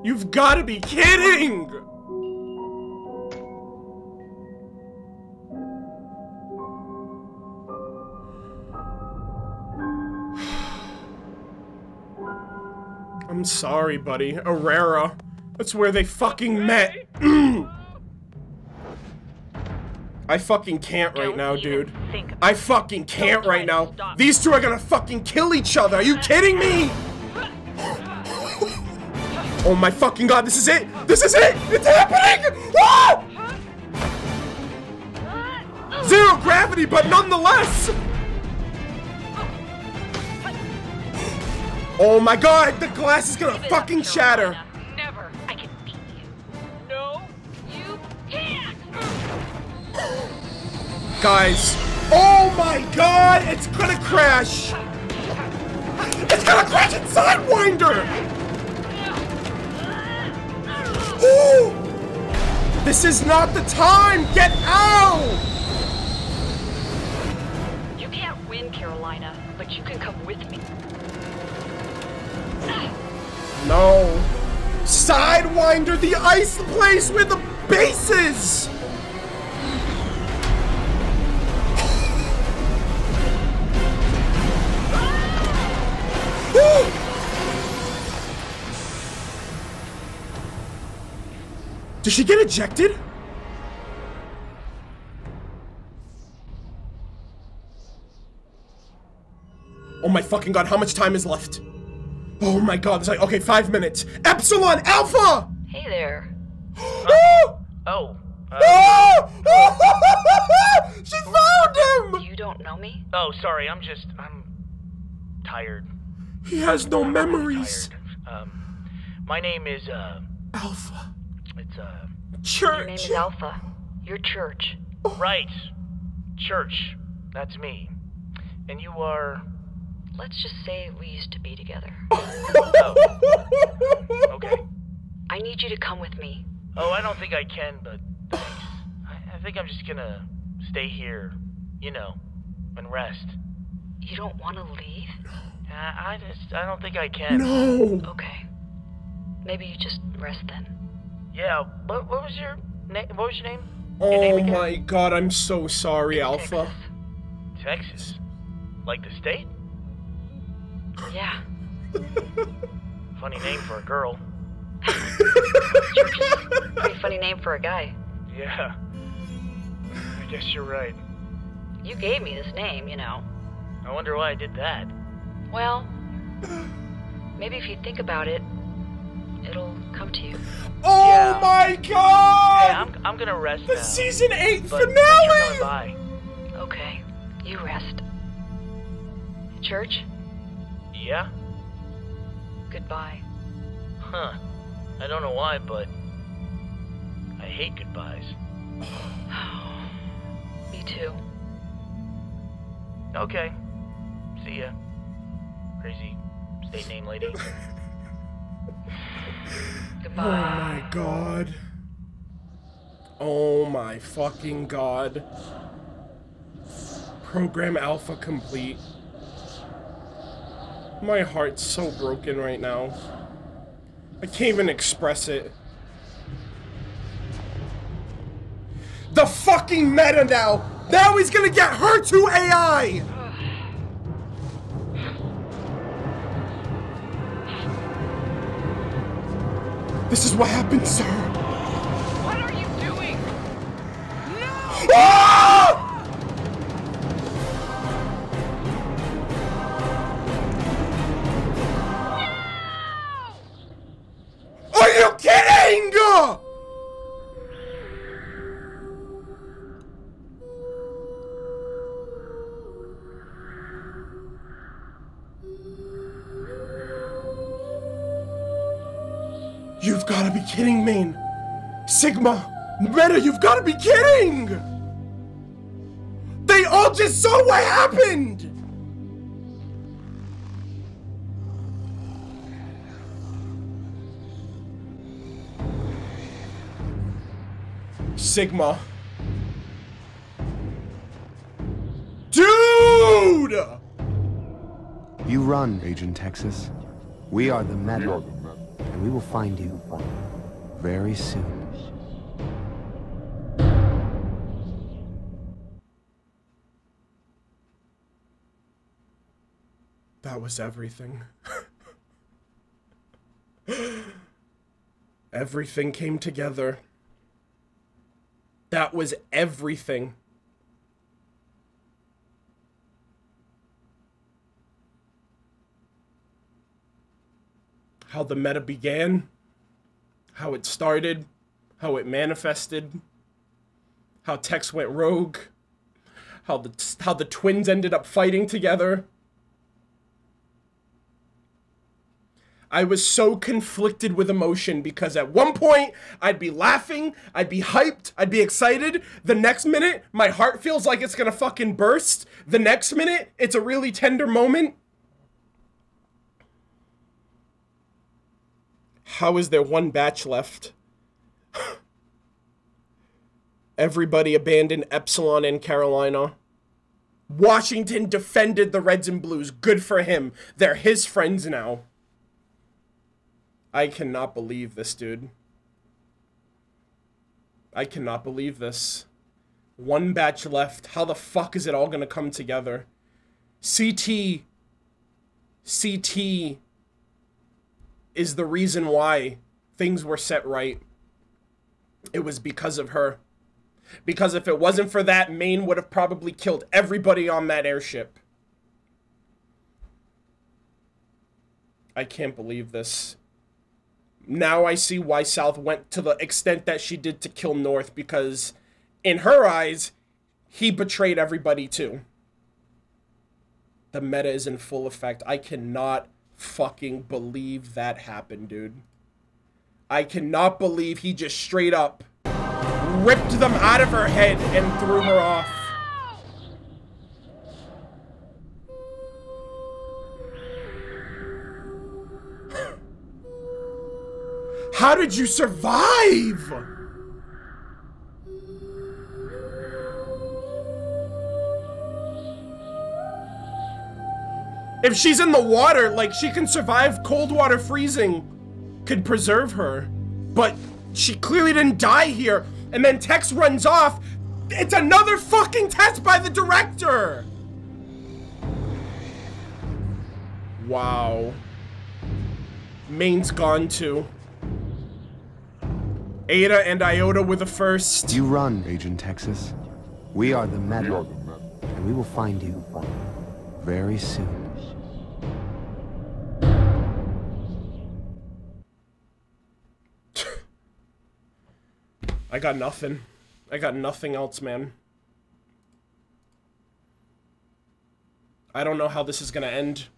You've gotta be kidding! I'm sorry, buddy. Herrera. That's where they fucking met. I fucking can't right now, dude. I fucking can't right now. These two are gonna fucking kill each other. Are you kidding me? Oh my fucking god, this is it! This is it! It's happening! Ah! Zero gravity, but nonetheless! Oh my god, the glass is gonna fucking shatter! Never. I can beat you. No, you can't. Guys, oh my god, it's gonna crash! It's gonna crash in Sidewinder! Ooh! This is not the time! Get out! You can't win, Carolina, but you can come with me. No. Sidewinder, the ice place with the base Did she get ejected? Oh my fucking god, how much time is left? Oh my god, it's like, okay, five minutes. Epsilon Alpha! Hey there. Oh! Oh. Uh, Oh! she found him! You don't know me? oh, sorry. I'm just. I'm tired. He has no memories. Tired. Um, my name is uh. Alpha. It's uh. Your name is Alpha. Your church. Right. Church. That's me. And you are. Let's just say we used to be together. Okay. I need you to come with me. Oh, I don't think I can, but thanks. I, I think I'm just gonna stay here, you know, and rest. You don't want to leave? Uh, I just, I don't think I can. No! Okay. Maybe you just rest then. Yeah. What, what was your name? What was your name? Your Oh again? my god, I'm so sorry, Alpha. Texas. Texas. Like the state? Yeah. Funny name for a girl. Pretty funny name for a guy. Yeah. I guess you're right. You gave me this name, you know. I wonder why I did that. Well, maybe if you think about it, it'll come to you. Oh Yeah. my god! Yeah, I'm, I'm gonna rest the now. season 8 but thanks for coming finale! by. Okay, you rest. Church, Yeah? goodbye. Huh. I don't know why, but I hate goodbyes. Me too. Okay. See ya. Crazy state name lady. Goodbye. Oh my god. Oh my fucking god. Program Alpha complete. My heart's so broken right now. I can't even express it. The fucking meta now! Now he's gonna get her to AI! This is what happens, sir. What are you doing? Ah! Kidding me. Sigma, Meta, you've got to be kidding! They all just saw what happened! Sigma. Dude! You run, Agent Texas. We are the Meta, and we will find you very soon. That was everything. everything came together. That was everything. How the meta began? How it started, how it manifested, how Tex went rogue, how the how the twins ended up fighting together. I was so conflicted with emotion because at one point I'd be laughing, I'd be hyped, I'd be excited. The next minute, my heart feels like it's gonna fucking burst. The next minute, it's a really tender moment. How is there one batch left? Everybody abandoned Epsilon and Carolina. Washington defended the Reds and Blues. Good for him. They're his friends now. I cannot believe this, dude. I cannot believe this. One batch left. How the fuck is it all gonna come together? CT. CT is the reason why things were set right. It was because of her. Because if it wasn't for that, Maine would have probably killed everybody on that airship. I can't believe this now I see why South went to the extent that she did to kill North because in her eyes, he betrayed everybody too. The meta is in full effect. I cannot fucking believe that happened, dude. I cannot believe he just straight up ripped them out of her head and threw her off. How did you survive? If she's in the water, like, she can survive cold water freezing. Could preserve her. But she clearly didn't die here. And then Tex runs off. It's another fucking test by the director! Wow. Maine's gone too. Eta and Iota were the first. You run, Agent Texas. We are the Meta, and we will find you very soon. I got nothing. I got nothing else, man. I don't know how this is gonna end.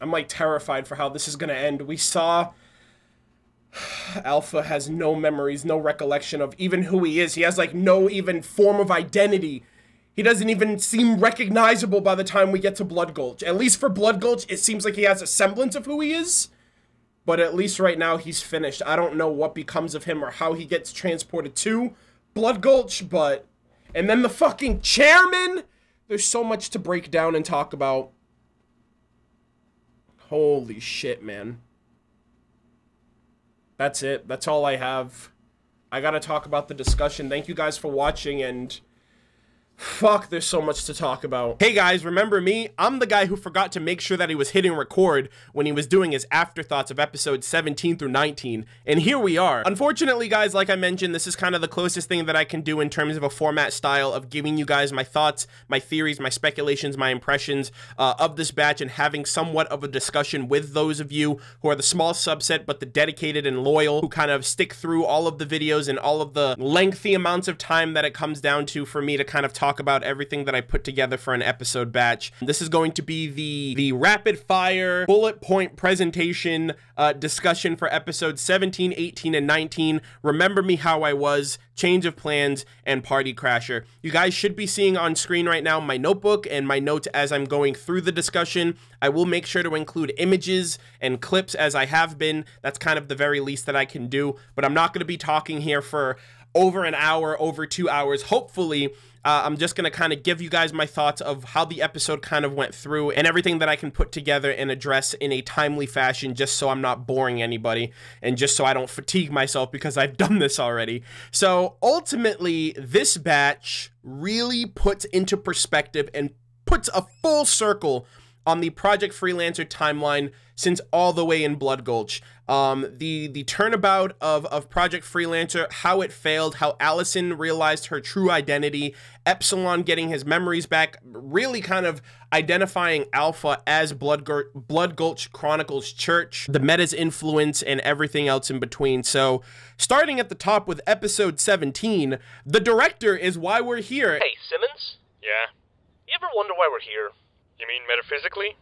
I'm like terrified for how this is gonna end. We saw Alpha has no memories, no recollection of even who he is. He has like no even form of identity. He doesn't even seem recognizable by the time we get to Blood Gulch. At least for Blood Gulch, it seems like he has a semblance of who he is. But at least right now, he's finished. I don't know what becomes of him or how he gets transported to Blood Gulch, but... And then the fucking chairman! There's so much to break down and talk about. Holy shit, man. That's it. That's all I have. I gotta talk about the discussion. Thank you guys for watching, and Fuck, there's so much to talk about. Hey guys, remember me? I'm the guy who forgot to make sure that he was hitting record when he was doing his afterthoughts of episodes 17 through 19, and here we are. Unfortunately, guys, like I mentioned, this is kind of the closest thing that I can do in terms of a format style of giving you guys my thoughts, my theories, my speculations, my impressions uh, of this batch, and having somewhat of a discussion with those of you who are the small subset, but the dedicated and loyal, who kind of stick through all of the videos and all of the lengthy amounts of time that it comes down to for me to kind of talk talk about everything that I put together for an episode batch. This is going to be the, the rapid fire bullet point presentation uh, discussion for episodes 17, 18, and 19. Remember Me How I Was, Change of Plans, and Party Crasher. You guys should be seeing on screen right now my notebook and my notes as I'm going through the discussion. I will make sure to include images and clips as I have been. That's kind of the very least that I can do, but I'm not going to be talking here for over an hour, over two hours. Hopefully, uh, I'm just going to kind of give you guys my thoughts of how the episode kind of went through and everything that I can put together and address in a timely fashion just so I'm not boring anybody and just so I don't fatigue myself because I've done this already. So ultimately, this batch really puts into perspective and puts a full circle on the Project Freelancer timeline since all the way in Blood Gulch. Um, the the turnabout of of Project Freelancer, how it failed, how Allison realized her true identity, Epsilon getting his memories back, really kind of identifying Alpha as Blood Gur- Blood Gulch Chronicles Church, the meta's influence, and everything else in between. So, starting at the top with episode 17, the director is why we're here. Hey, Simmons? Yeah? You ever wonder why we're here? You mean metaphysically?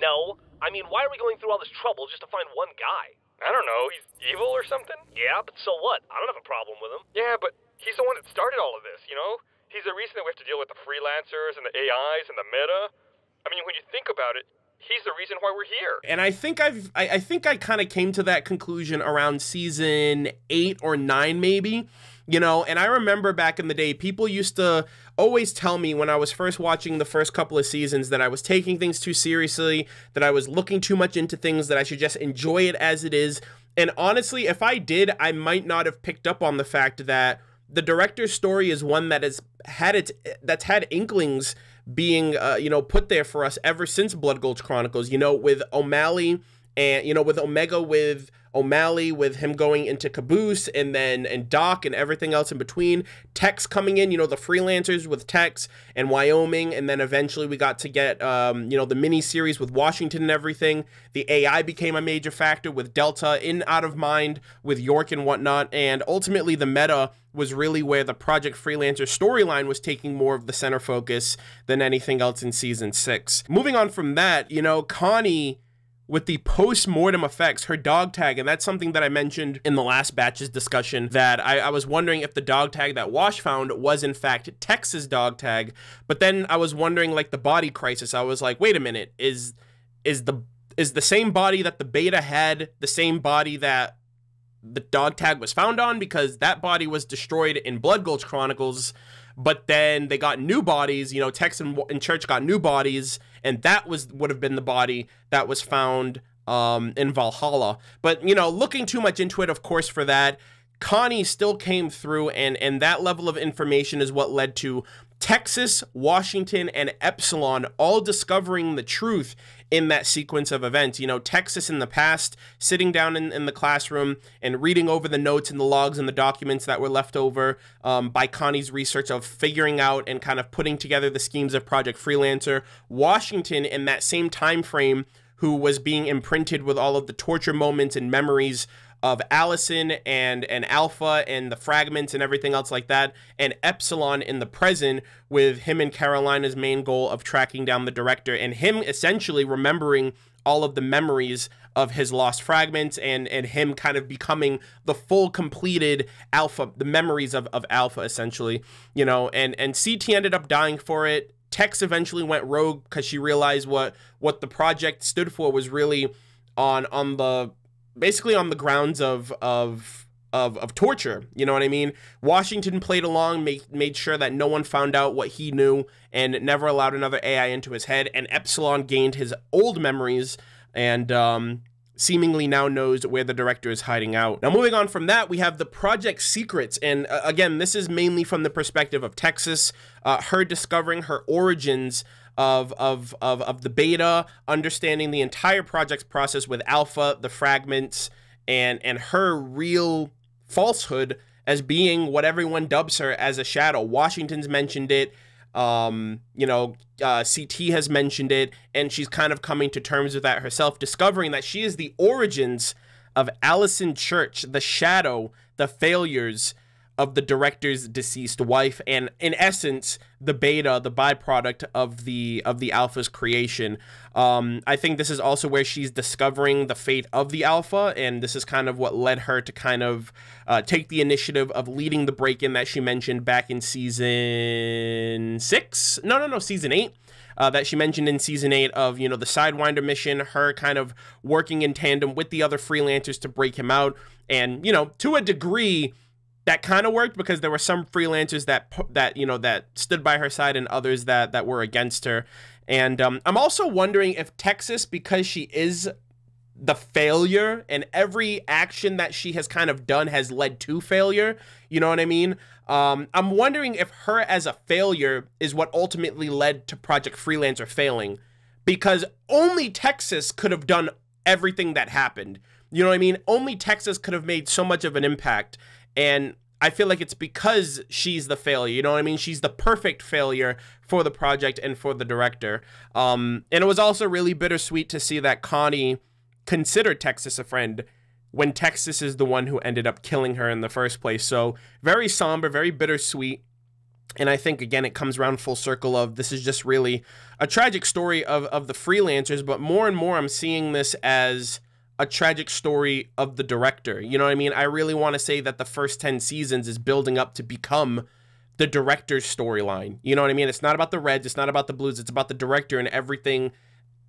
No. I mean, why are we going through all this trouble just to find one guy? I don't know. He's evil or something? Yeah, but so what? I don't have a problem with him. Yeah, but he's the one that started all of this, you know? He's the reason that we have to deal with the freelancers and the AIs and the meta. I mean, when you think about it, he's the reason why we're here. And I think I've I, I think I kind of came to that conclusion around season eight or nine, maybe. You know, and I remember back in the day, people used to always tell me when I was first watching the first couple of seasons that I was taking things too seriously, that I was looking too much into things, that I should just enjoy it as it is. And honestly, if I did, I might not have picked up on the fact that the director's story is one that has had its that's had inklings being uh, you know put there for us ever since Blood Gulch Chronicles. You know, with O'Malley and you know with Omega with O'Malley with him going into Caboose and then and Doc and everything else in between. Tex coming in, you know, the freelancers with Tex and Wyoming, and then eventually we got to get um, you know, the mini series with Washington and everything. The AI became a major factor with Delta in Out of Mind with York and whatnot, and ultimately the meta was really where the Project Freelancer storyline was taking more of the center focus than anything else in season six. Moving on from that, you know, Connie with the post-mortem effects, her dog tag, and that's something that I mentioned in the last batch's discussion, that I, I, was wondering if the dog tag that Wash found was in fact Tex's dog tag. But then I was wondering, like the body crisis, I was like, wait a minute, is is the is the same body that the beta had the same body that the dog tag was found on? Because that body was destroyed in Blood Gulch Chronicles but then they got new bodies. You know, Tex and, and Church got new bodies, and that was would have been the body that was found um, in Valhalla. But you know, looking too much into it, of course, for that. Connie still came through, and and that level of information is what led to Texas, Washington, and Epsilon all discovering the truth in that sequence of events. You know, Texas in the past, sitting down in, in the classroom and reading over the notes and the logs and the documents that were left over um, by Connie's research of figuring out and kind of putting together the schemes of Project Freelancer. Washington in that same time frame who was being imprinted with all of the torture moments and memories of Allison and and Alpha and the fragments and everything else like that, and Epsilon in the present with him and Carolina's main goal of tracking down the director and him essentially remembering all of the memories of his lost fragments and and him kind of becoming the full completed alpha the memories of, of alpha essentially you know and and ct ended up dying for it. Tex eventually went rogue because she realized what what the project stood for was really on on the basically on the grounds of of of, of torture. You know what I mean? Washington played along, made, made sure that no one found out what he knew, and never allowed another AI into his head. And Epsilon gained his old memories and um, seemingly now knows where the director is hiding out. Now, moving on from that, we have the project secrets. And uh, again, this is mainly from the perspective of Texas, uh, her discovering her origins of, of, of, of the beta, understanding the entire project's process with Alpha, the fragments, and, and her real falsehood as being what everyone dubs her as a shadow. Washington's mentioned it. Um, you know, uh, CT has mentioned it, and she's kind of coming to terms with that herself, discovering that she is the origins of Allison Church, the shadow, the failures, of the director's deceased wife and in essence the beta the byproduct of the of the alpha's creation. Um, i think this is also where she's discovering the fate of the alpha and this is kind of what led her to kind of uh, take the initiative of leading the break-in that she mentioned back in season six. No no no season eight. Uh, that she mentioned in season eight of you know the sidewinder mission her kind of working in tandem with the other freelancers to break him out. And you know to a degree that kind of worked because there were some freelancers that that you know that stood by her side and others that that were against her. And um, I'm also wondering if Texas, because she is the failure and every action that she has kind of done has led to failure. You know what I mean? Um, I'm wondering if her as a failure is what ultimately led to Project Freelancer failing, because only Texas could have done everything that happened. You know what I mean? Only Texas could have made so much of an impact. And I feel like it's because she's the failure. You know what I mean? She's the perfect failure for the project and for the director. Um, and it was also really bittersweet to see that Connie considered Texas a friend when Texas is the one who ended up killing her in the first place. So very somber, very bittersweet. And I think again it comes around full circle of this is just really a tragic story of of the freelancers, but more and more I'm seeing this as a tragic story of the director. You know what I mean? I really want to say that the first 10 seasons is building up to become the director's storyline. You know what I mean? It's not about the Reds, it's not about the Blues, it's about the director and everything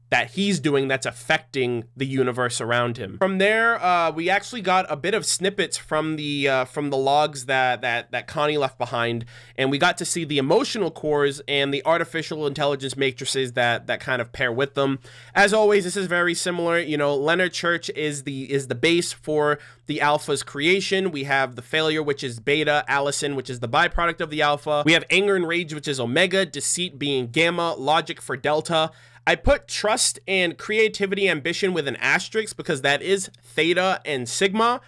that he's doing that's affecting the universe around him. From there, uh, we actually got a bit of snippets from the uh, from the logs that that that Connie left behind, and we got to see the emotional cores and the artificial intelligence matrices that that kind of pair with them. As always, this is very similar. You know, Leonard Church is the is the base for the alpha's creation. We have the failure, which is beta, Allison, which is the byproduct of the alpha. We have anger and rage, which is omega, deceit being gamma, logic for delta. I put trust and creativity ambition with an asterisk because that is theta and sigma.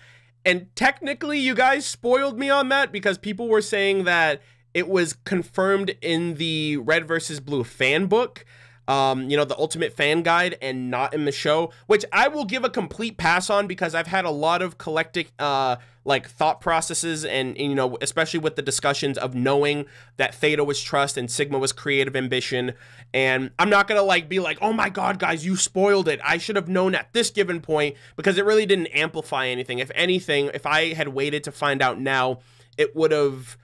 And technically, you guys spoiled me on that because people were saying that it was confirmed in the Red versus Blue fan book um, you know, the Ultimate Fan Guide and not in the show, which I will give a complete pass on because I've had a lot of collective, uh, like thought processes and, and, you know, especially with the discussions of knowing that Theta was trust and Sigma was creative ambition. And I'm not gonna like be like, oh my god, guys, you spoiled it. I should have known at this given point because it really didn't amplify anything. If anything, if I had waited to find out now, it would have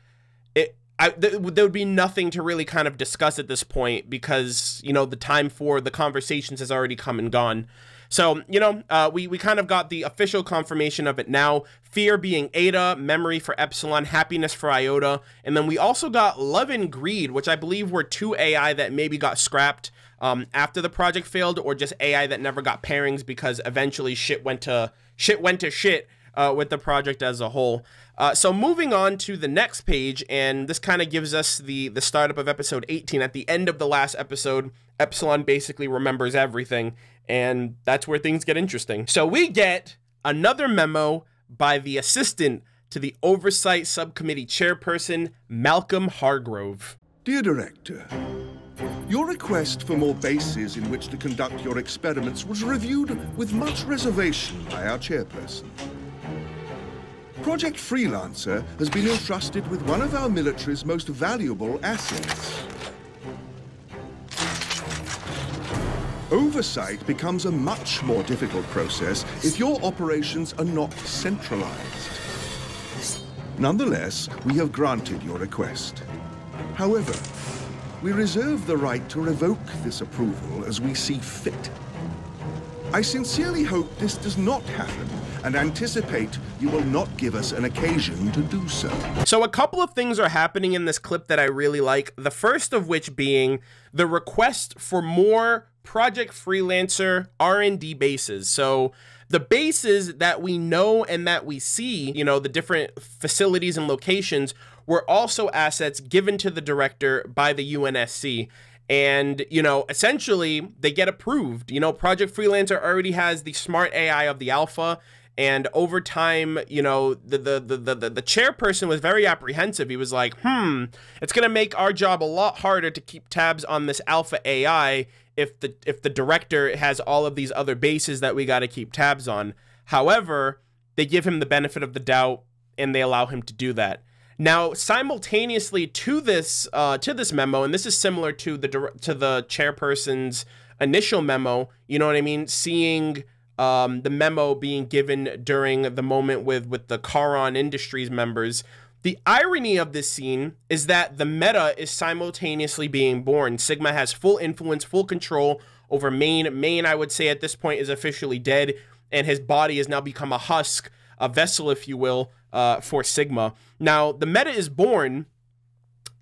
I, th- there would be nothing to really kind of discuss at this point because you know the time for the conversations has already come and gone. So you know uh, we we kind of got the official confirmation of it now. Fear being Eta, memory for Epsilon, happiness for Iota, and then we also got love and greed, which I believe were two AI that maybe got scrapped um, after the project failed, or just AI that never got pairings because eventually shit went to shit went to shit uh, with the project as a whole. Uh, so moving on to the next page, and this kind of gives us the the startup of episode 18. At the end of the last episode, Epsilon basically remembers everything, and that's where things get interesting. So we get another memo by the assistant to the Oversight Subcommittee chairperson, Malcolm Hargrove. Dear Director, your request for more bases in which to conduct your experiments was reviewed with much reservation by our chairperson. Project Freelancer has been entrusted with one of our military's most valuable assets. Oversight becomes a much more difficult process if your operations are not centralized. Nonetheless, we have granted your request. However, we reserve the right to revoke this approval as we see fit. I sincerely hope this does not happen and anticipate you will not give us an occasion to do so. So a couple of things are happening in this clip that I really like. The first of which being the request for more Project Freelancer R&D bases. So the bases that we know and that we see, you know, the different facilities and locations were also assets given to the director by the UNSC and you know essentially they get approved you know project freelancer already has the smart ai of the alpha and over time you know the the the the, the chairperson was very apprehensive he was like hmm it's going to make our job a lot harder to keep tabs on this alpha ai if the if the director has all of these other bases that we got to keep tabs on however they give him the benefit of the doubt and they allow him to do that now, simultaneously to this uh, to this memo, and this is similar to the to the chairperson's initial memo. You know what I mean? Seeing um, the memo being given during the moment with with the Charon Industries members. The irony of this scene is that the meta is simultaneously being born. Sigma has full influence, full control over Maine. Maine, I would say, at this point is officially dead, and his body has now become a husk, a vessel, if you will, uh, for Sigma. Now, the meta is born,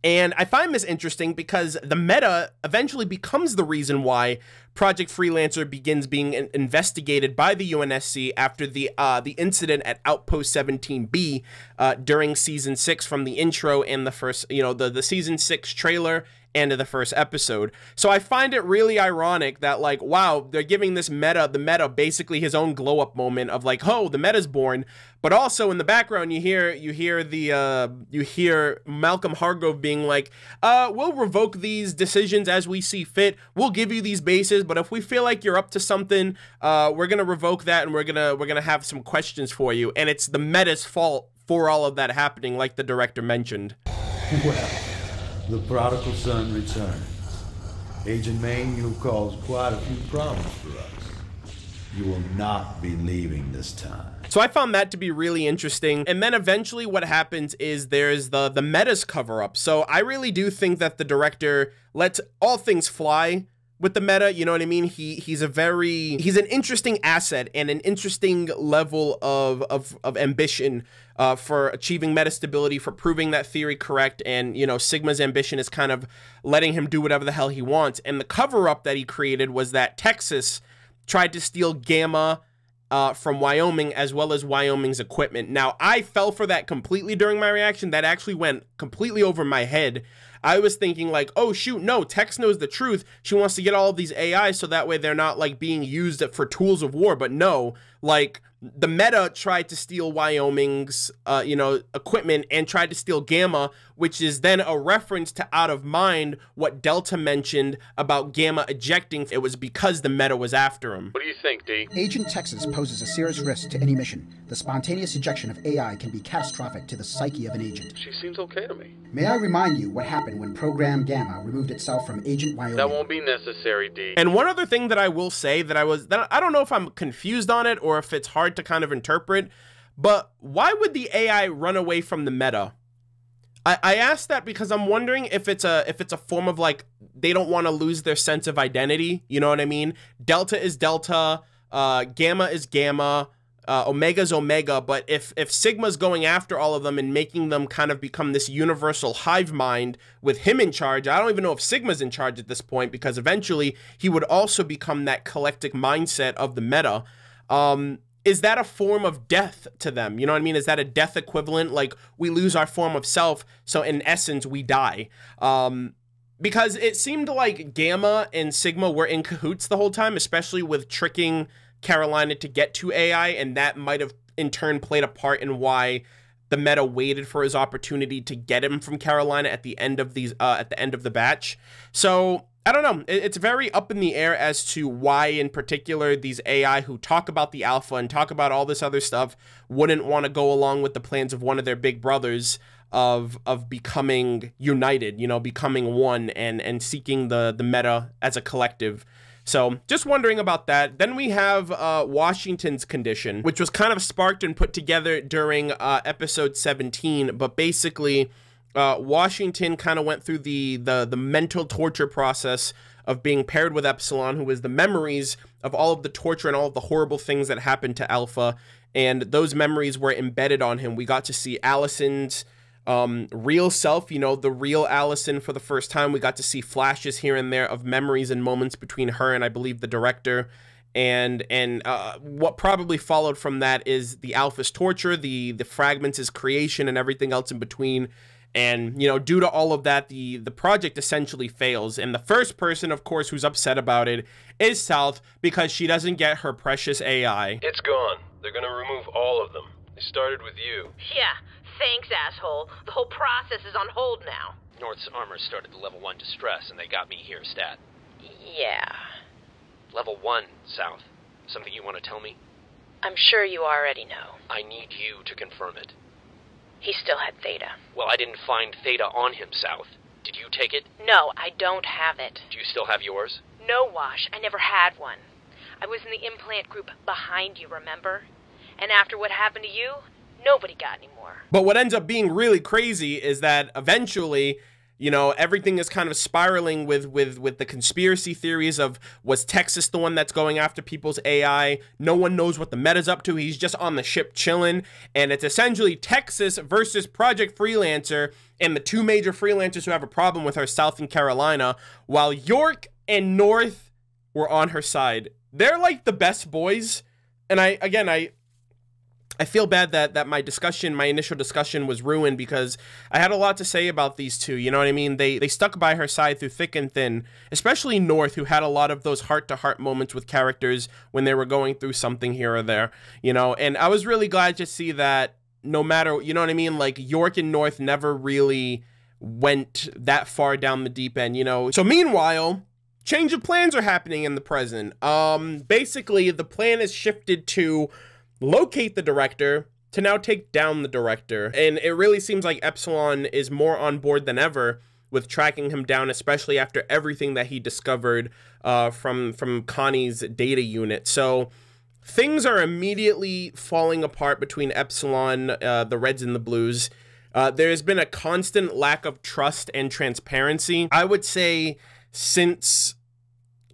and I find this interesting because the meta eventually becomes the reason why Project Freelancer begins being investigated by the UNSC after the uh, the incident at Outpost 17B uh, during season six from the intro and the first, you know, the the season six trailer end of the first episode. So I find it really ironic that like, wow, they're giving this meta, the meta, basically his own glow up moment of like, oh, the meta's born. But also in the background, you hear you hear the uh, you hear Malcolm Hargrove being like, uh, "We'll revoke these decisions as we see fit. We'll give you these bases, but if we feel like you're up to something, uh, we're gonna revoke that, and we're gonna we're gonna have some questions for you." And it's the meta's fault for all of that happening, like the director mentioned. Well, the prodigal son returns. Agent Maine, you've caused quite a few problems for us. You will not be leaving this time. So I found that to be really interesting. And then eventually what happens is there's the the metas cover up. So I really do think that the director lets all things fly with the meta, you know what I mean? He he's a very he's an interesting asset and an interesting level of of, of ambition uh, for achieving meta stability, for proving that theory correct, and you know Sigma's ambition is kind of letting him do whatever the hell he wants. And the cover up that he created was that Texas tried to steal Gamma uh, from Wyoming as well as Wyoming's equipment. Now, I fell for that completely during my reaction. That actually went completely over my head. I was thinking like, oh shoot, no, Tex knows the truth. She wants to get all of these AI so that way they're not like being used for tools of war. But no, like the meta tried to steal Wyoming's, uh, you know, equipment and tried to steal Gamma, which is then a reference to out of mind what Delta mentioned about Gamma ejecting. It was because the meta was after him. What do you think, D? Agent Texas poses a serious risk to any mission. The spontaneous ejection of AI can be catastrophic to the psyche of an agent. She seems okay to me. May I remind you what happened when Program Gamma removed itself from Agent Wyoming? That won't be necessary, D. And one other thing that I will say that I was that I don't know if I'm confused on it or if it's hard to kind of interpret, but why would the AI run away from the meta? I, I ask that because I'm wondering if it's a if it's a form of like they don't want to lose their sense of identity. You know what I mean? Delta is Delta, uh, Gamma is Gamma, uh, Omega's Omega. But if if Sigma's going after all of them and making them kind of become this universal hive mind with him in charge, I don't even know if Sigma's in charge at this point because eventually he would also become that collective mindset of the meta. Um, is that a form of death to them? You know what I mean? Is that a death equivalent? Like we lose our form of self, so in essence we die. Um, because it seemed like Gamma and Sigma were in cahoots the whole time, especially with tricking Carolina to get to AI, and that might have in turn played a part in why the meta waited for his opportunity to get him from Carolina at the end of these uh, at the end of the batch. So I don't know. It's very up in the air as to why, in particular, these AI who talk about the alpha and talk about all this other stuff wouldn't want to go along with the plans of one of their big brothers of of becoming united. You know, becoming one and and seeking the the meta as a collective. So just wondering about that. Then we have uh, Washington's condition, which was kind of sparked and put together during uh, episode 17, but basically uh, Washington kind of went through the, the the mental torture process of being paired with Epsilon, who was the memories of all of the torture and all of the horrible things that happened to Alpha, and those memories were embedded on him. We got to see Allison's um, real self, you know, the real Allison for the first time. We got to see flashes here and there of memories and moments between her and I believe the director. And and uh, what probably followed from that is the Alpha's torture, the the fragments, his creation, and everything else in between. And you know due to all of that the the project essentially fails. And the first person of course who's upset about it is south because she doesn't get her precious ai it's gone. They're gonna remove all of them. They started with you. Yeah thanks asshole the whole process is on hold now north's armor started the level 1 distress and they got me here stat yeah level 1 south something you want to tell me i'm sure you already know i need you to confirm it he still had Theta. Well, I didn't find Theta on him, South. Did you take it? No, I don't have it. Do you still have yours? No, Wash. I never had one. I was in the implant group behind you, remember? And after what happened to you, nobody got any more. But what ends up being really crazy is that eventually you know everything is kind of spiraling with with with the conspiracy theories of was texas the one that's going after people's ai no one knows what the meta's up to. He's just on the ship chilling. And it's essentially texas versus project freelancer and the two major freelancers who have a problem with her south and carolina while york and north were on her side. They're like the best boys. And i again i I feel bad that that my discussion, my initial discussion was ruined because I had a lot to say about these two. You know what I mean? They they stuck by her side through thick and thin, especially North, who had a lot of those heart to heart moments with characters when they were going through something here or there. You know, and I was really glad to see that no matter you know what I mean, like York and North never really went that far down the deep end. You know, so meanwhile change of plans are happening in the present. Um, basically, the plan is shifted to locate the director to now take down the director. And it really seems like Epsilon is more on board than ever with tracking him down, especially after everything that he discovered uh, from from Connie's data unit. So things are immediately falling apart between Epsilon, uh, the Reds, and the Blues. Uh, there has been a constant lack of trust and transparency. I would say since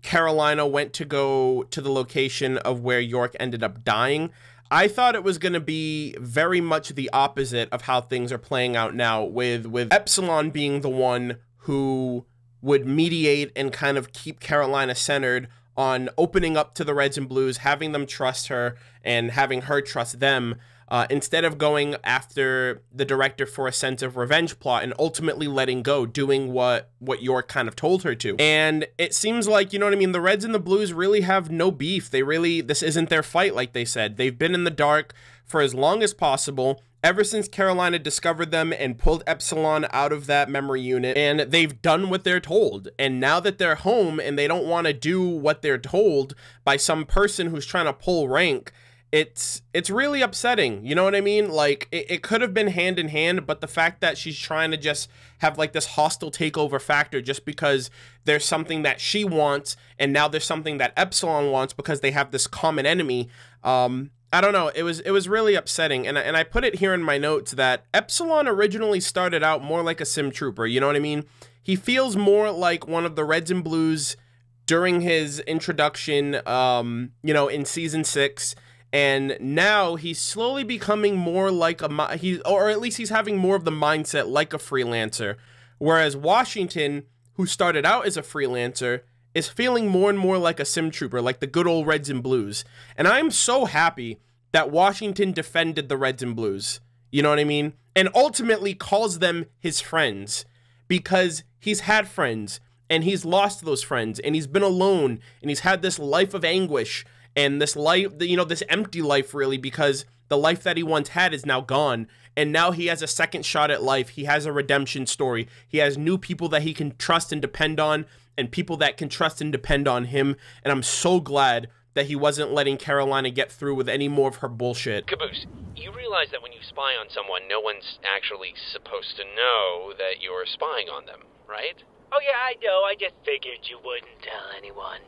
Carolina went to go to the location of where York ended up dying, I thought it was going to be very much the opposite of how things are playing out now with with Epsilon being the one who would mediate and kind of keep Carolina centered on opening up to the Reds and Blues, having them trust her and having her trust them uh, instead of going after the director for a sense of revenge plot and ultimately letting go, doing what what York kind of told her to. And it seems like, you know what I mean, the Reds and the Blues really have no beef. They really this isn't their fight like they said. They've been in the dark for as long as possible ever since Carolina discovered them and pulled Epsilon out of that memory unit, and they've done what they're told. And now that they're home and they don't want to do what they're told by some person who's trying to pull rank, it's it's really upsetting you know what i mean? Like it, it could have been hand in hand but the fact that she's trying to just have like this hostile takeover factor just because there's something that she wants and now there's something that epsilon wants because they have this common enemy um i don't know. It was it was really upsetting. And, and i put it here in my notes that epsilon originally started out more like a sim trooper you know what i mean? He feels more like one of the reds and blues during his introduction um you know in season six and now he's slowly becoming more like a he or at least he's having more of the mindset like a freelancer. Whereas Washington who started out as a freelancer is feeling more and more like a sim trooper like the good old Reds and Blues. And I'm so happy that Washington defended the Reds and Blues. You know what I mean? And ultimately calls them his friends because he's had friends and he's lost those friends and he's been alone and he's had this life of anguish and this life, you know, this empty life really because the life that he once had is now gone. And now he has a second shot at life. He has a redemption story. He has new people that he can trust and depend on, and people that can trust and depend on him. And I'm so glad that he wasn't letting Carolina get through with any more of her bullshit. Caboose, you realize that when you spy on someone, no one's actually supposed to know that you're spying on them, right? Oh, yeah, I know. I just figured you wouldn't tell anyone.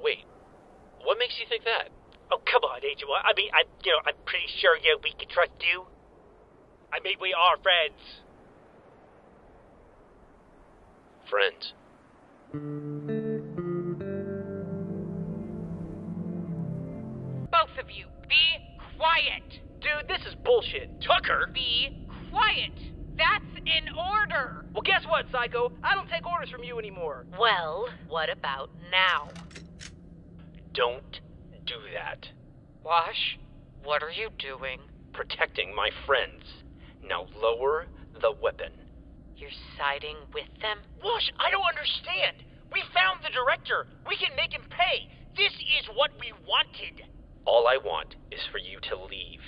Wait, what makes you think that? Oh, come on, Agent One. I mean, I, you know, I'm pretty sure, yeah, we can trust you. I mean, we are friends. Friends. Both of you, be quiet. Dude, this is bullshit. Tucker! Be quiet. That's an order. Well, guess what, Psycho? I don't take orders from you anymore. Well, what about now? Don't do that. Wash, what are you doing? Protecting my friends. Now lower the weapon. You're siding with them? Wash, I don't understand. We found the director. We can make him pay. This is what we wanted. All I want is for you to leave.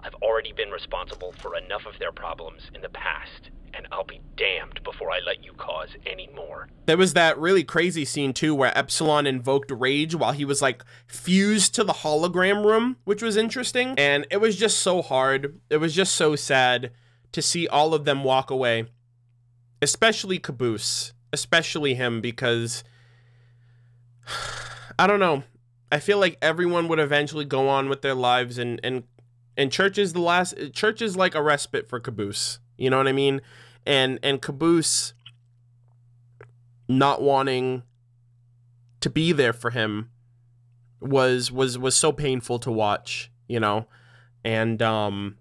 I've already been responsible for enough of their problems in the past and I'll be damned before I let you cause any more. There was that really crazy scene too where Epsilon invoked rage while he was like fused to the hologram room, which was interesting. And it was just so hard. It was just so sad to see all of them walk away, especially Caboose, especially him, because I don't know. I feel like everyone would eventually go on with their lives and and and church is the last church is like a respite for Caboose. You know what I mean? And and Caboose not wanting to be there for him was was was so painful to watch, you know. And um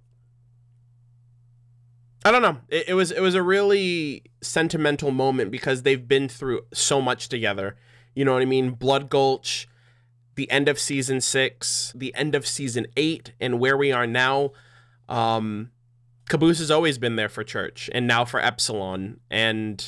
I don't know. It, it was it was a really sentimental moment because they've been through so much together. You know what I mean? Blood Gulch, the end of season six, the end of season eight, and where we are now, um, Caboose has always been there for Church and now for Epsilon. And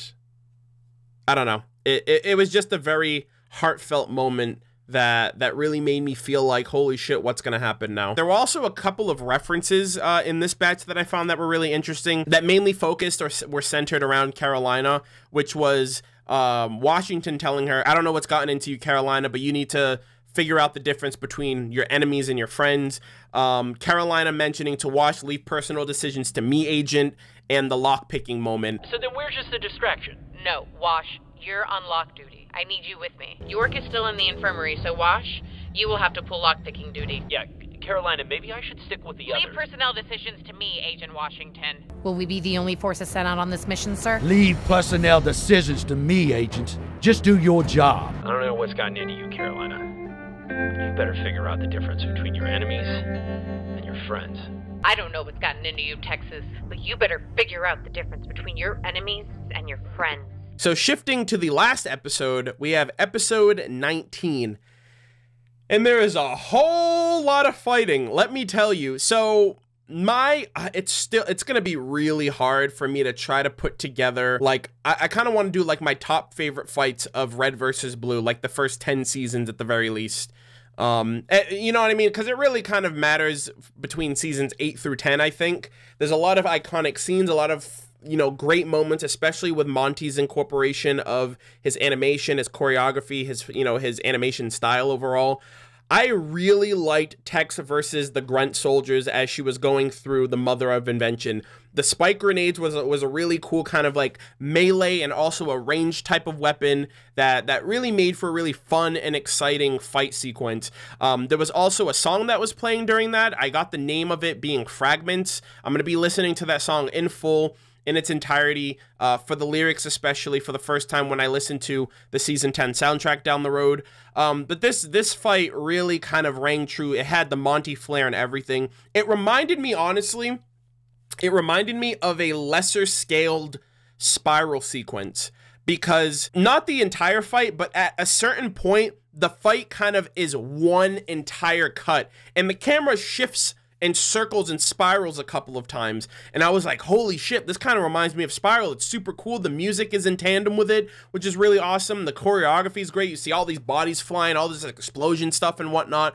I don't know. It, it, it was just a very heartfelt moment that that really made me feel like holy shit what's going to happen now there were also a couple of references uh, in this batch that i found that were really interesting that mainly focused or were centered around carolina which was um, washington telling her i don't know what's gotten into you carolina but you need to figure out the difference between your enemies and your friends um, carolina mentioning to wash leave personal decisions to me agent and the lock-picking moment so then where's just the distraction no wash you're on lock duty I need you with me. York is still in the infirmary, so Wash, you will have to pull lockpicking duty. Yeah, Carolina, maybe I should stick with the other Leave others. personnel decisions to me, Agent Washington. Will we be the only forces sent out on this mission, sir? Leave personnel decisions to me, Agent. Just do your job. I don't know what's gotten into you, Carolina. You better figure out the difference between your enemies and your friends. I don't know what's gotten into you, Texas, but you better figure out the difference between your enemies and your friends. So, shifting to the last episode, we have episode 19. And there is a whole lot of fighting, let me tell you. So, my uh, it's still it's gonna be really hard for me to try to put together like i, I kind of want to do like my top favorite fights of red versus blue like the first 10 seasons at the very least um eh, you know what i mean because it really kind of matters between seasons 8 through 10 i think there's a lot of iconic scenes a lot of you know, great moments, especially with Monty's incorporation of his animation, his choreography, his, you know, his animation style overall. I really liked Tex versus the Grunt soldiers as she was going through the Mother of Invention. The spike grenades was a, was a really cool kind of like melee and also a range type of weapon that that really made for a really fun and exciting fight sequence. Um, there was also a song that was playing during that. I got the name of it being Fragments. I'm gonna be listening to that song in full in its entirety uh, for the lyrics, especially for the first time when I listened to the season 10 soundtrack down the road. Um, but this this fight really kind of rang true. It had the Monty flair and everything. It reminded me, honestly, it reminded me of a lesser scaled spiral sequence because not the entire fight, but at a certain point, the fight kind of is one entire cut, and the camera shifts and circles and spirals a couple of times. And I was like, holy shit, this kind of reminds me of Spiral. It's super cool. The music is in tandem with it, which is really awesome. The choreography is great. You see all these bodies flying, all this explosion stuff and whatnot.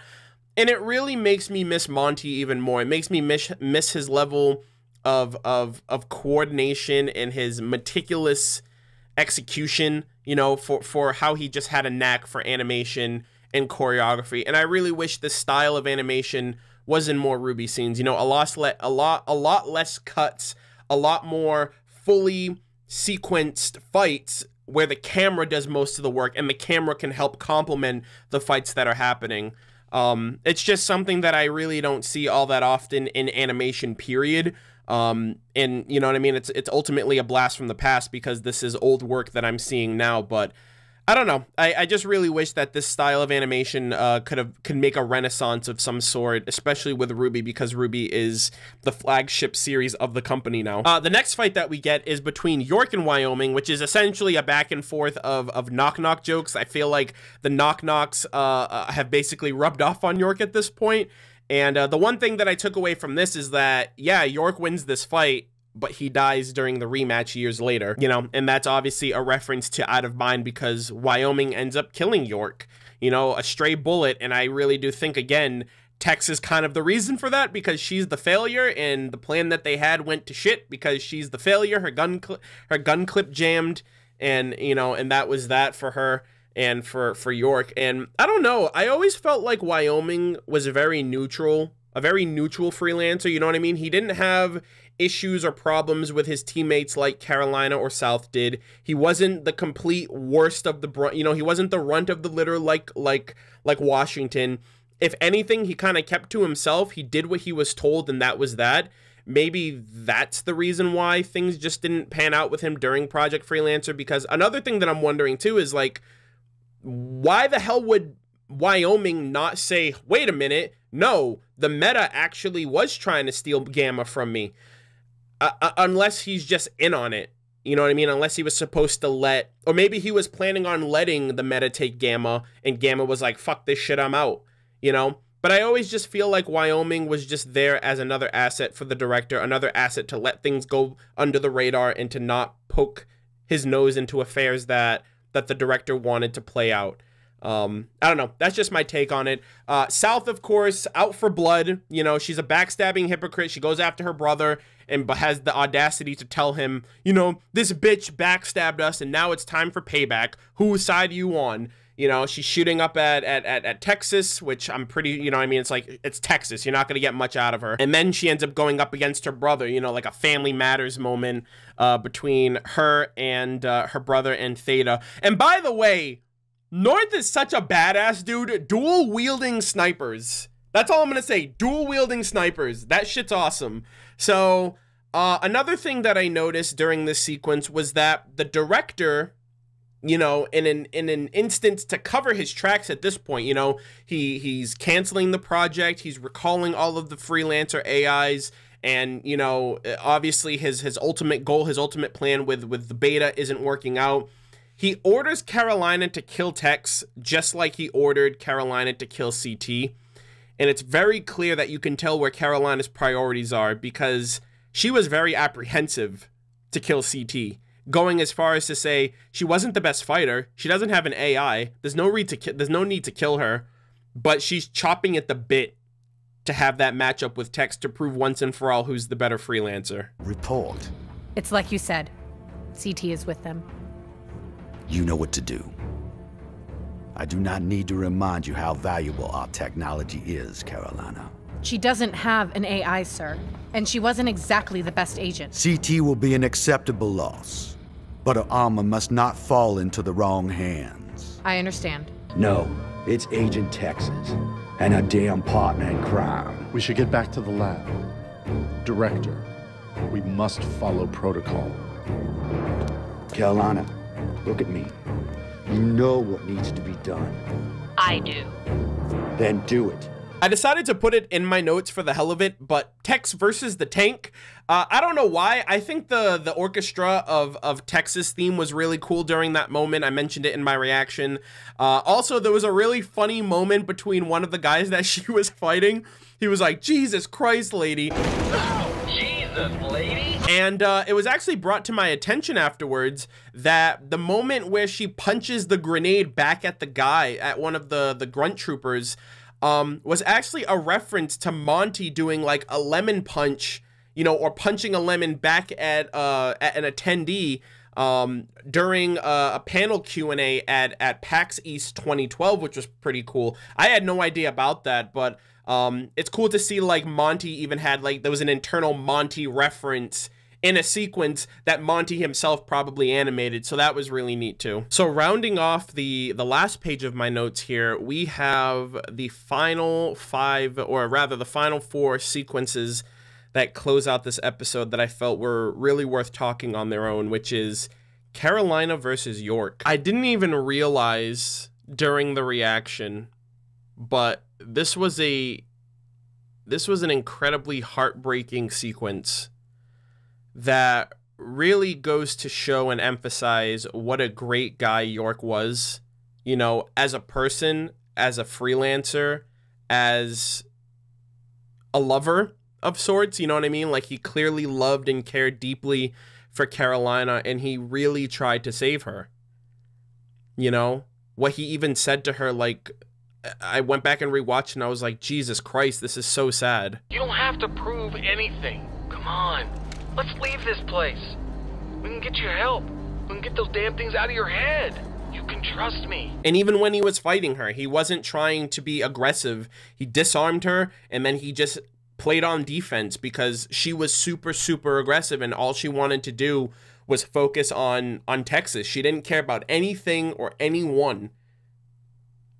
And it really makes me miss Monty even more. It makes me miss, miss his level of, of, of coordination and his meticulous execution, you know, for, for how he just had a knack for animation and choreography. And I really wish this style of animation was in more RWBY scenes. You know, a lot, a lot, a lot less cuts, a lot more fully sequenced fights where the camera does most of the work and the camera can help complement the fights that are happening. Um, it's just something that I really don't see all that often in animation. Period. Um, and you know what I mean? It's it's ultimately a blast from the past because this is old work that I'm seeing now, but I don't know. I, I just really wish that this style of animation uh, could have could make a renaissance of some sort, especially with RWBY, because RWBY is the flagship series of the company now. Uh, the next fight that we get is between York and Wyoming, which is essentially a back and forth of of knock knock jokes. I feel like the knock knocks uh, uh, have basically rubbed off on York at this point. And uh, the one thing that I took away from this is that yeah, York wins this fight but he dies during the rematch years later, you know, and that's obviously a reference to Out of Mind because Wyoming ends up killing York, you know, a stray bullet. And I really do think, again, Tex is kind of the reason for that because she's the failure and the plan that they had went to shit because she's the failure. Her gun, her gun clip jammed, and you know, and that was that for her and for for York. And I don't know, I always felt like Wyoming was a very neutral, a very neutral freelancer. You know what I mean? He didn't have issues or problems with his teammates like Carolina or South did. He wasn't the complete worst of the brunt, you know, he wasn't the runt of the litter like like like Washington. If anything, he kind of kept to himself. He did what he was told and that was that. Maybe that's the reason why things just didn't pan out with him during Project Freelancer because another thing that I'm wondering too is like why the hell would Wyoming not say, "Wait a minute, no, the meta actually was trying to steal Gamma from me." uh, uh unless he's just in on it. You know what I mean? Unless he was supposed to let, or maybe he was planning on letting the meta take Gamma, and Gamma was like, fuck this shit, I'm out. You know? But I always just feel like Wyoming was just there as another asset for the director, another asset to let things go under the radar and to not poke his nose into affairs that that the director wanted to play out. Um, I don't know. That's just my take on it. Uh, South, of course, out for blood. You know, she's a backstabbing hypocrite. She goes after her brother and has the audacity to tell him, you know, this bitch backstabbed us and now it's time for payback. Whose side are you on? You know, she's shooting up at, at, at, at Texas, which I'm pretty, you know, I mean, it's like, it's Texas. You're not going to get much out of her. And then she ends up going up against her brother, you know, like a family matters moment uh, between her and uh, her brother and Theta. And by the way, North is such a badass dude. Dual wielding snipers. That's all I'm going to say. Dual wielding snipers. That shit's awesome. So, uh, another thing that I noticed during this sequence was that the director you know, in an in an instance to cover his tracks at this point, you know, he he's canceling the project, he's recalling all of the freelancer AIs, and you know, obviously his his ultimate goal, his ultimate plan with with the beta isn't working out. He orders Carolina to kill Tex, just like he ordered Carolina to kill CT. And it's very clear that you can tell where Carolina's priorities are because she was very apprehensive to kill CT going as far as to say she wasn't the best fighter. She doesn't have an AI. There's no need to ki- there's no need to kill her, but she's chopping at the bit to have that matchup with Tex to prove once and for all who's the better freelancer. Report. It's like you said. CT is with them. You know what to do. I do not need to remind you how valuable our technology is, Carolina. She doesn't have an AI, sir. And she wasn't exactly the best agent. CT will be an acceptable loss. But her armor must not fall into the wrong hands. I understand. No, it's Agent Texas, and a damn partner in crime. We should get back to the lab. Director, we must follow protocol. Carolina, look at me. You know what needs to be done. I do. Then do it. I decided to put it in my notes for the hell of it, but Tex versus the tank. Uh, I don't know why. I think the the orchestra of of Texas theme was really cool during that moment. I mentioned it in my reaction. Uh, also, there was a really funny moment between one of the guys that she was fighting. He was like, "Jesus Christ, lady." Oh, Jesus, lady. And uh, it was actually brought to my attention afterwards that the moment where she punches the grenade back at the guy, at one of the the grunt troopers, um, was actually a reference to Monty doing like a lemon punch, you know, or punching a lemon back at uh, at an attendee um, during a, a panel Q and A at at PAX East 2012, which was pretty cool. I had no idea about that, but um, it's cool to see like Monty even had like there was an internal Monty reference in a sequence that Monty himself probably animated. So that was really neat too. So rounding off the the last page of my notes here, we have the final five or rather the final four sequences that close out this episode that I felt were really worth talking on their own, which is Carolina versus York. I didn't even realize during the reaction, but this was a this was an incredibly heartbreaking sequence that really goes to show and emphasize what a great guy York was, you know, as a person, as a freelancer, as a lover of sorts, you know what I mean? Like he clearly loved and cared deeply for Carolina and he really tried to save her. You know, what he even said to her like I went back and rewatched and I was like, Jesus Christ, this is so sad. You don't have to prove anything. Come on. Let's leave this place. We can get you help. We can get those damn things out of your head. You can trust me. And even when he was fighting her, he wasn't trying to be aggressive. He disarmed her and then he just played on defense because she was super super aggressive and all she wanted to do was focus on on Texas. She didn't care about anything or anyone.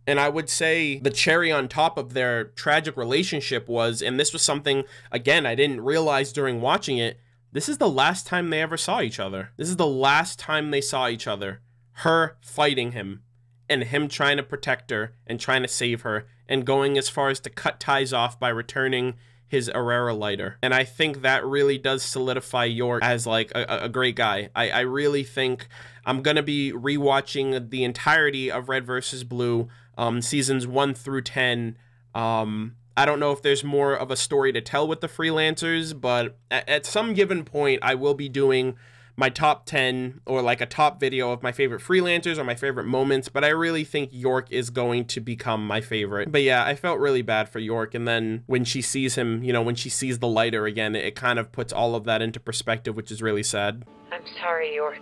And I would say the cherry on top of their tragic relationship was and this was something again I didn't realize during watching it this is the last time they ever saw each other. This is the last time they saw each other. Her fighting him and him trying to protect her and trying to save her and going as far as to cut ties off by returning his Aurora lighter. And I think that really does solidify York as like a, a great guy. I, I really think I'm gonna be rewatching the entirety of Red versus Blue, um, seasons one through ten. Um, I don't know if there's more of a story to tell with the freelancers, but at, some given point, I will be doing my top 10 or like a top video of my favorite freelancers or my favorite moments, but I really think York is going to become my favorite. But yeah, I felt really bad for York. And then when she sees him, you know, when she sees the lighter again, it kind of puts all of that into perspective, which is really sad. I'm sorry, York.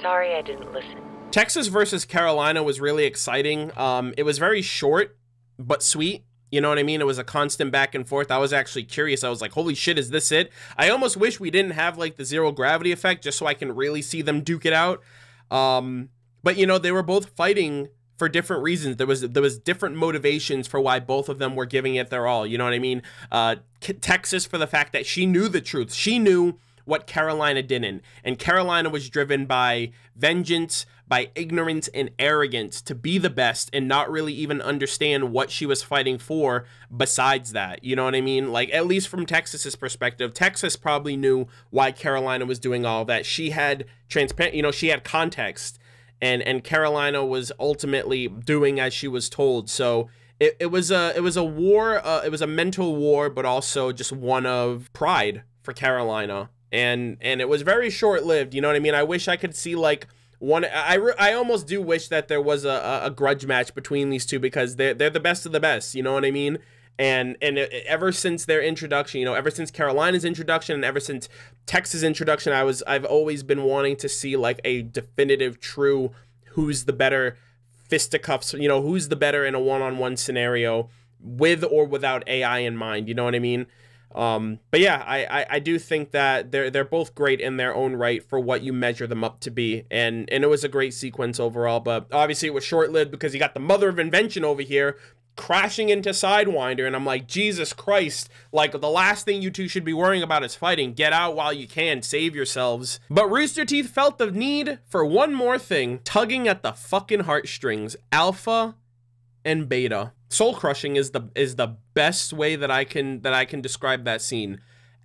Sorry I didn't listen. Texas versus Carolina was really exciting. Um, it was very short, but sweet. You know what I mean? It was a constant back and forth. I was actually curious. I was like, holy shit, is this it? I almost wish we didn't have like the zero gravity effect just so I can really see them duke it out. Um, but you know, they were both fighting for different reasons. There was there was different motivations for why both of them were giving it their all. You know what I mean? Uh, Texas for the fact that she knew the truth. She knew what Carolina didn't. And Carolina was driven by vengeance, by ignorance and arrogance to be the best and not really even understand what she was fighting for besides that. You know what I mean? Like, at least from Texas's perspective, Texas probably knew why Carolina was doing all that. She had transparent, you know, she had context. And, and Carolina was ultimately doing as she was told. So it, it was a it was a war uh, it was a mental war but also just one of pride for Carolina and and it was very short lived. You know what I mean? I wish I could see like one. I I almost do wish that there was a, a grudge match between these two because they're they're the best of the best. You know what I mean? And and ever since their introduction, you know, ever since Carolina's introduction and ever since Texas' introduction, I was I've always been wanting to see like a definitive, true, who's the better fisticuffs. You know, who's the better in a one-on-one scenario with or without AI in mind. You know what I mean? Um, but yeah, I, I, I do think that they're they're both great in their own right for what you measure them up to be, and and it was a great sequence overall. But obviously, it was short lived because you got the mother of invention over here crashing into Sidewinder, and I'm like, Jesus Christ! Like the last thing you two should be worrying about is fighting. Get out while you can, save yourselves. But Rooster Teeth felt the need for one more thing, tugging at the fucking heartstrings. Alpha and Beta soul crushing is the is the best way that I can that I can describe that scene.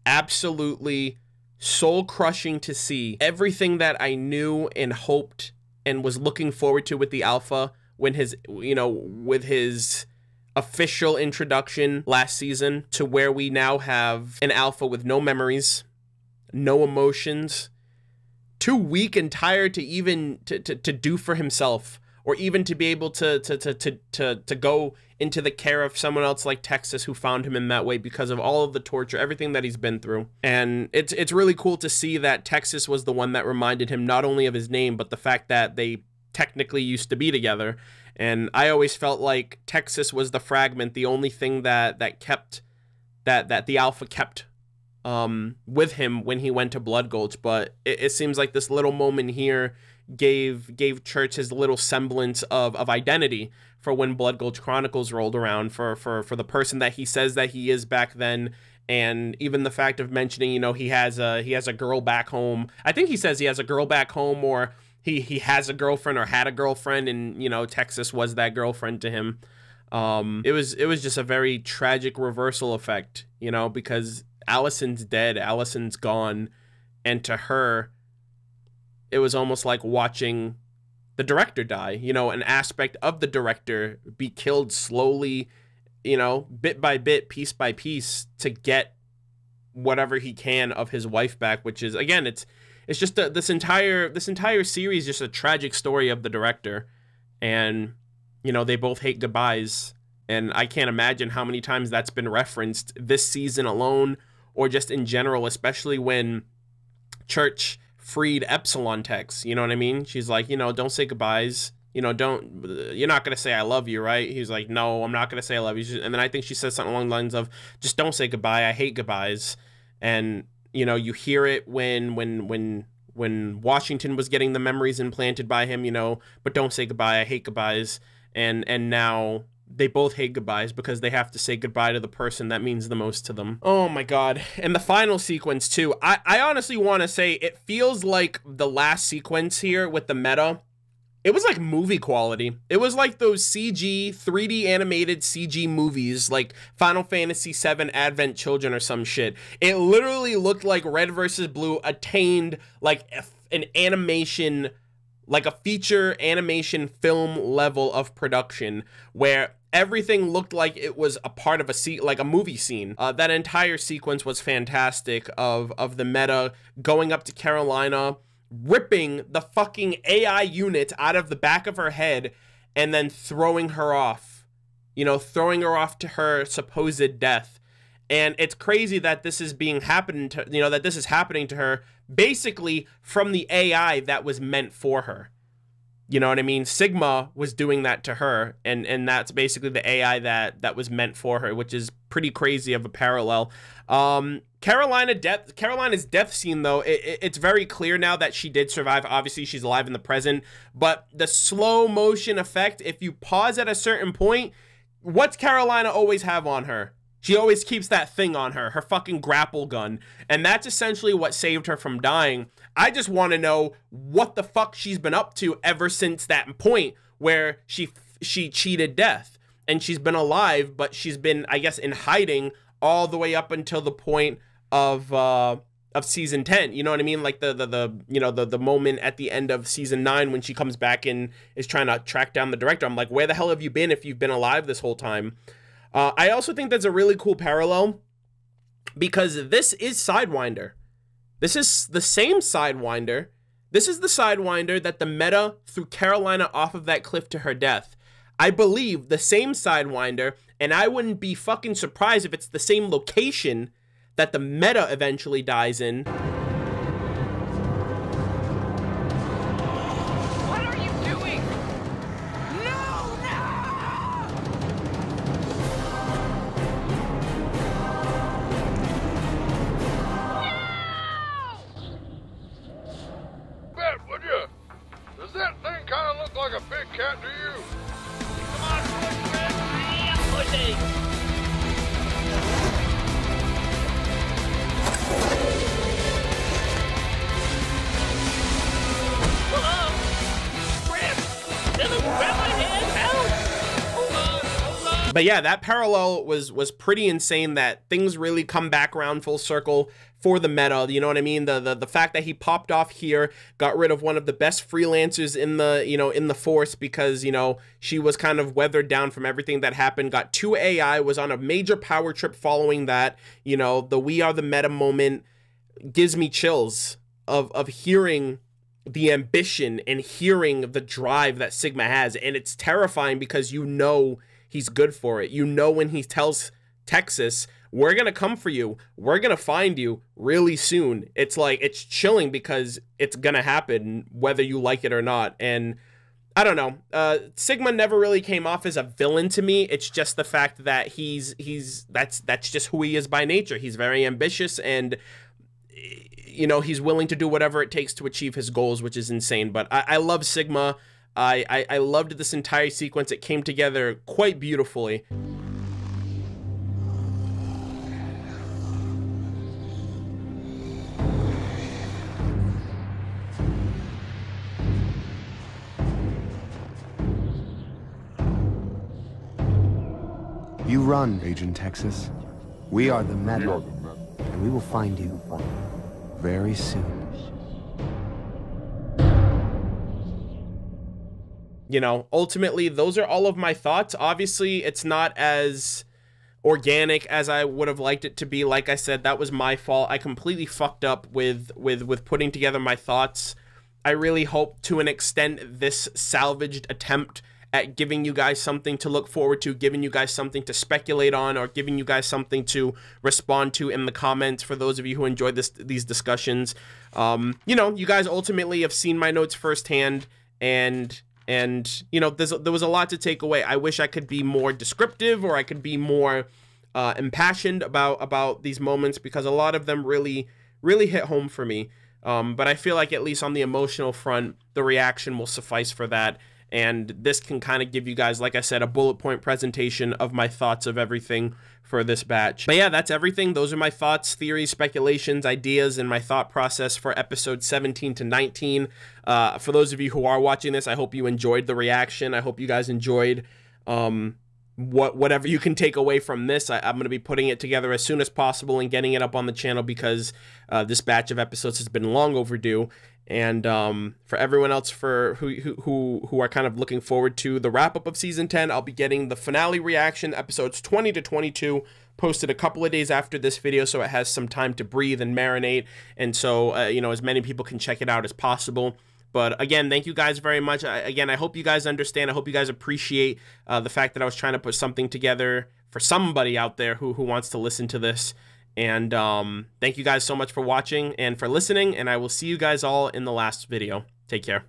Absolutely soul crushing to see everything that I knew and hoped and was looking forward to with the alpha when his you know with his official introduction last season to where we now have an alpha with no memories, no emotions, too weak and tired to even to, to, to do for himself or even to be able to to to to to, to go into the care of someone else like Texas who found him in that way because of all of the torture, everything that he's been through. And it's it's really cool to see that Texas was the one that reminded him not only of his name but the fact that they technically used to be together. And I always felt like Texas was the fragment, the only thing that that kept that that the alpha kept um, with him when he went to Blood Gulch. But it, it seems like this little moment here gave gave Church his little semblance of of identity for when Blood Gulch Chronicles rolled around for for for the person that he says that he is back then. And even the fact of mentioning you know he has a he has a girl back home. I think he says he has a girl back home or he he has a girlfriend or had a girlfriend and you know texas was that girlfriend to him. Um it was it was just a very tragic reversal effect you know because allison's dead allison's gone. And to her it was almost like watching the director die, you know, an aspect of the director be killed slowly, you know, bit by bit, piece by piece to get whatever he can of his wife back, which is again, it's it's just a, this entire this entire series just a tragic story of the director. And you know, they both hate goodbyes. And I can't imagine how many times that's been referenced this season alone or just in general, especially when Church freed Epsilon Tex. You know what I mean? She's like, you know, don't say goodbyes. You know, don't. You're not gonna say I love you, right? He's like, no, I'm not gonna say I love you. And then I think she says something along the lines of, just don't say goodbye. I hate goodbyes. And you know, you hear it when when when when Washington was getting the memories implanted by him. You know, but don't say goodbye. I hate goodbyes. And and now they both hate goodbyes because they have to say goodbye to the person that means the most to them. Oh my god. And the final sequence too. I, I honestly want to say it feels like the last sequence here with the meta it was like movie quality. It was like those CG 3D animated CG movies like Final Fantasy VII Advent Children or some shit. It literally looked like Red versus Blue attained like an animation like a feature animation film level of production where everything looked like it was a part of a seat like a movie scene. Uh, that entire sequence was fantastic of of the meta going up to carolina ripping the fucking ai unit out of the back of her head and then throwing her off. You know throwing her off to her supposed death. And it's crazy that this is being happening to you know that this is happening to her basically from the ai that was meant for her you know what I mean? Sigma was doing that to her, and and that's basically the AI that that was meant for her, which is pretty crazy of a parallel. Um, Carolina death Carolina's death scene though, it, it, it's very clear now that she did survive. Obviously, she's alive in the present, but the slow motion effect, if you pause at a certain point, what's Carolina always have on her? She always keeps that thing on her, her fucking grapple gun. And that's essentially what saved her from dying. I just want to know what the fuck she's been up to ever since that point where she she cheated death. And she's been alive, but she's been, I guess, in hiding all the way up until the point of uh of season 10 you know what i mean like the the, the you know the the moment at the end of season 9 when she comes back and is trying to track down the director i'm like where the hell have you been if you've been alive this whole time uh, I also think that's a really cool parallel because this is Sidewinder. This is the same Sidewinder. This is the Sidewinder that the meta threw Carolina off of that cliff to her death. I believe the same Sidewinder, and I wouldn't be fucking surprised if it's the same location that the meta eventually dies in. Yeah, that parallel was was pretty insane. That things really come back around full circle for the meta. You know what I mean? The, the the fact that he popped off here, got rid of one of the best freelancers in the you know in the force because you know she was kind of weathered down from everything that happened. Got two AI, was on a major power trip following that. You know the we are the meta moment gives me chills of of hearing the ambition and hearing the drive that Sigma has, and it's terrifying because you know he's good for it. You know when he tells Texas, we're going to come for you. We're going to find you really soon. It's like it's chilling because it's going to happen whether you like it or not. And I don't know. Uh, Sigma never really came off as a villain to me. It's just the fact that he's he's that's that's just who he is by nature. He's very ambitious and you know he's willing to do whatever it takes to achieve his goals, which is insane. But I, I love Sigma. I, I, I loved this entire sequence. It came together quite beautifully. You run, Agent Texas. We are the Meta, and we will find you very soon. You know, ultimately, those are all of my thoughts. Obviously, it's not as organic as I would have liked it to be. Like I said, that was my fault. I completely fucked up with with with putting together my thoughts. I really hope to an extent this salvaged attempt at giving you guys something to look forward to, giving you guys something to speculate on, or giving you guys something to respond to in the comments. For those of you who enjoyed this these discussions, um, you know, you guys ultimately have seen my notes firsthand, and and you know there was a lot to take away. I wish i could be more descriptive or i could be more uh, impassioned about about these moments because a lot of them really really hit home for me. Um, but i feel like at least on the emotional front the reaction will suffice for that And this can kind of give you guys, like I said, a bullet point presentation of my thoughts of everything for this batch. But yeah, that's everything. Those are my thoughts, theories, speculations, ideas, and my thought process for episode 17 to 19. Uh, for those of you who are watching this, I hope you enjoyed the reaction. I hope you guys enjoyed um, what whatever you can take away from this. I, am going to be putting it together as soon as possible and getting it up on the channel because uh, this batch of episodes has been long overdue. And um, for everyone else for who, who who are kind of looking forward to the wrap up of season 10, I'll be getting the finale reaction episodes 20 to 22 posted a couple of days after this video so it has some time to breathe and marinate and so uh, you know as many people can check it out as possible. But again, thank you guys very much. I, again, I hope you guys understand. I hope you guys appreciate uh, the fact that I was trying to put something together for somebody out there who who wants to listen to this. And um, thank you guys so much for watching and for listening. And I will see you guys all in the last video. Take care.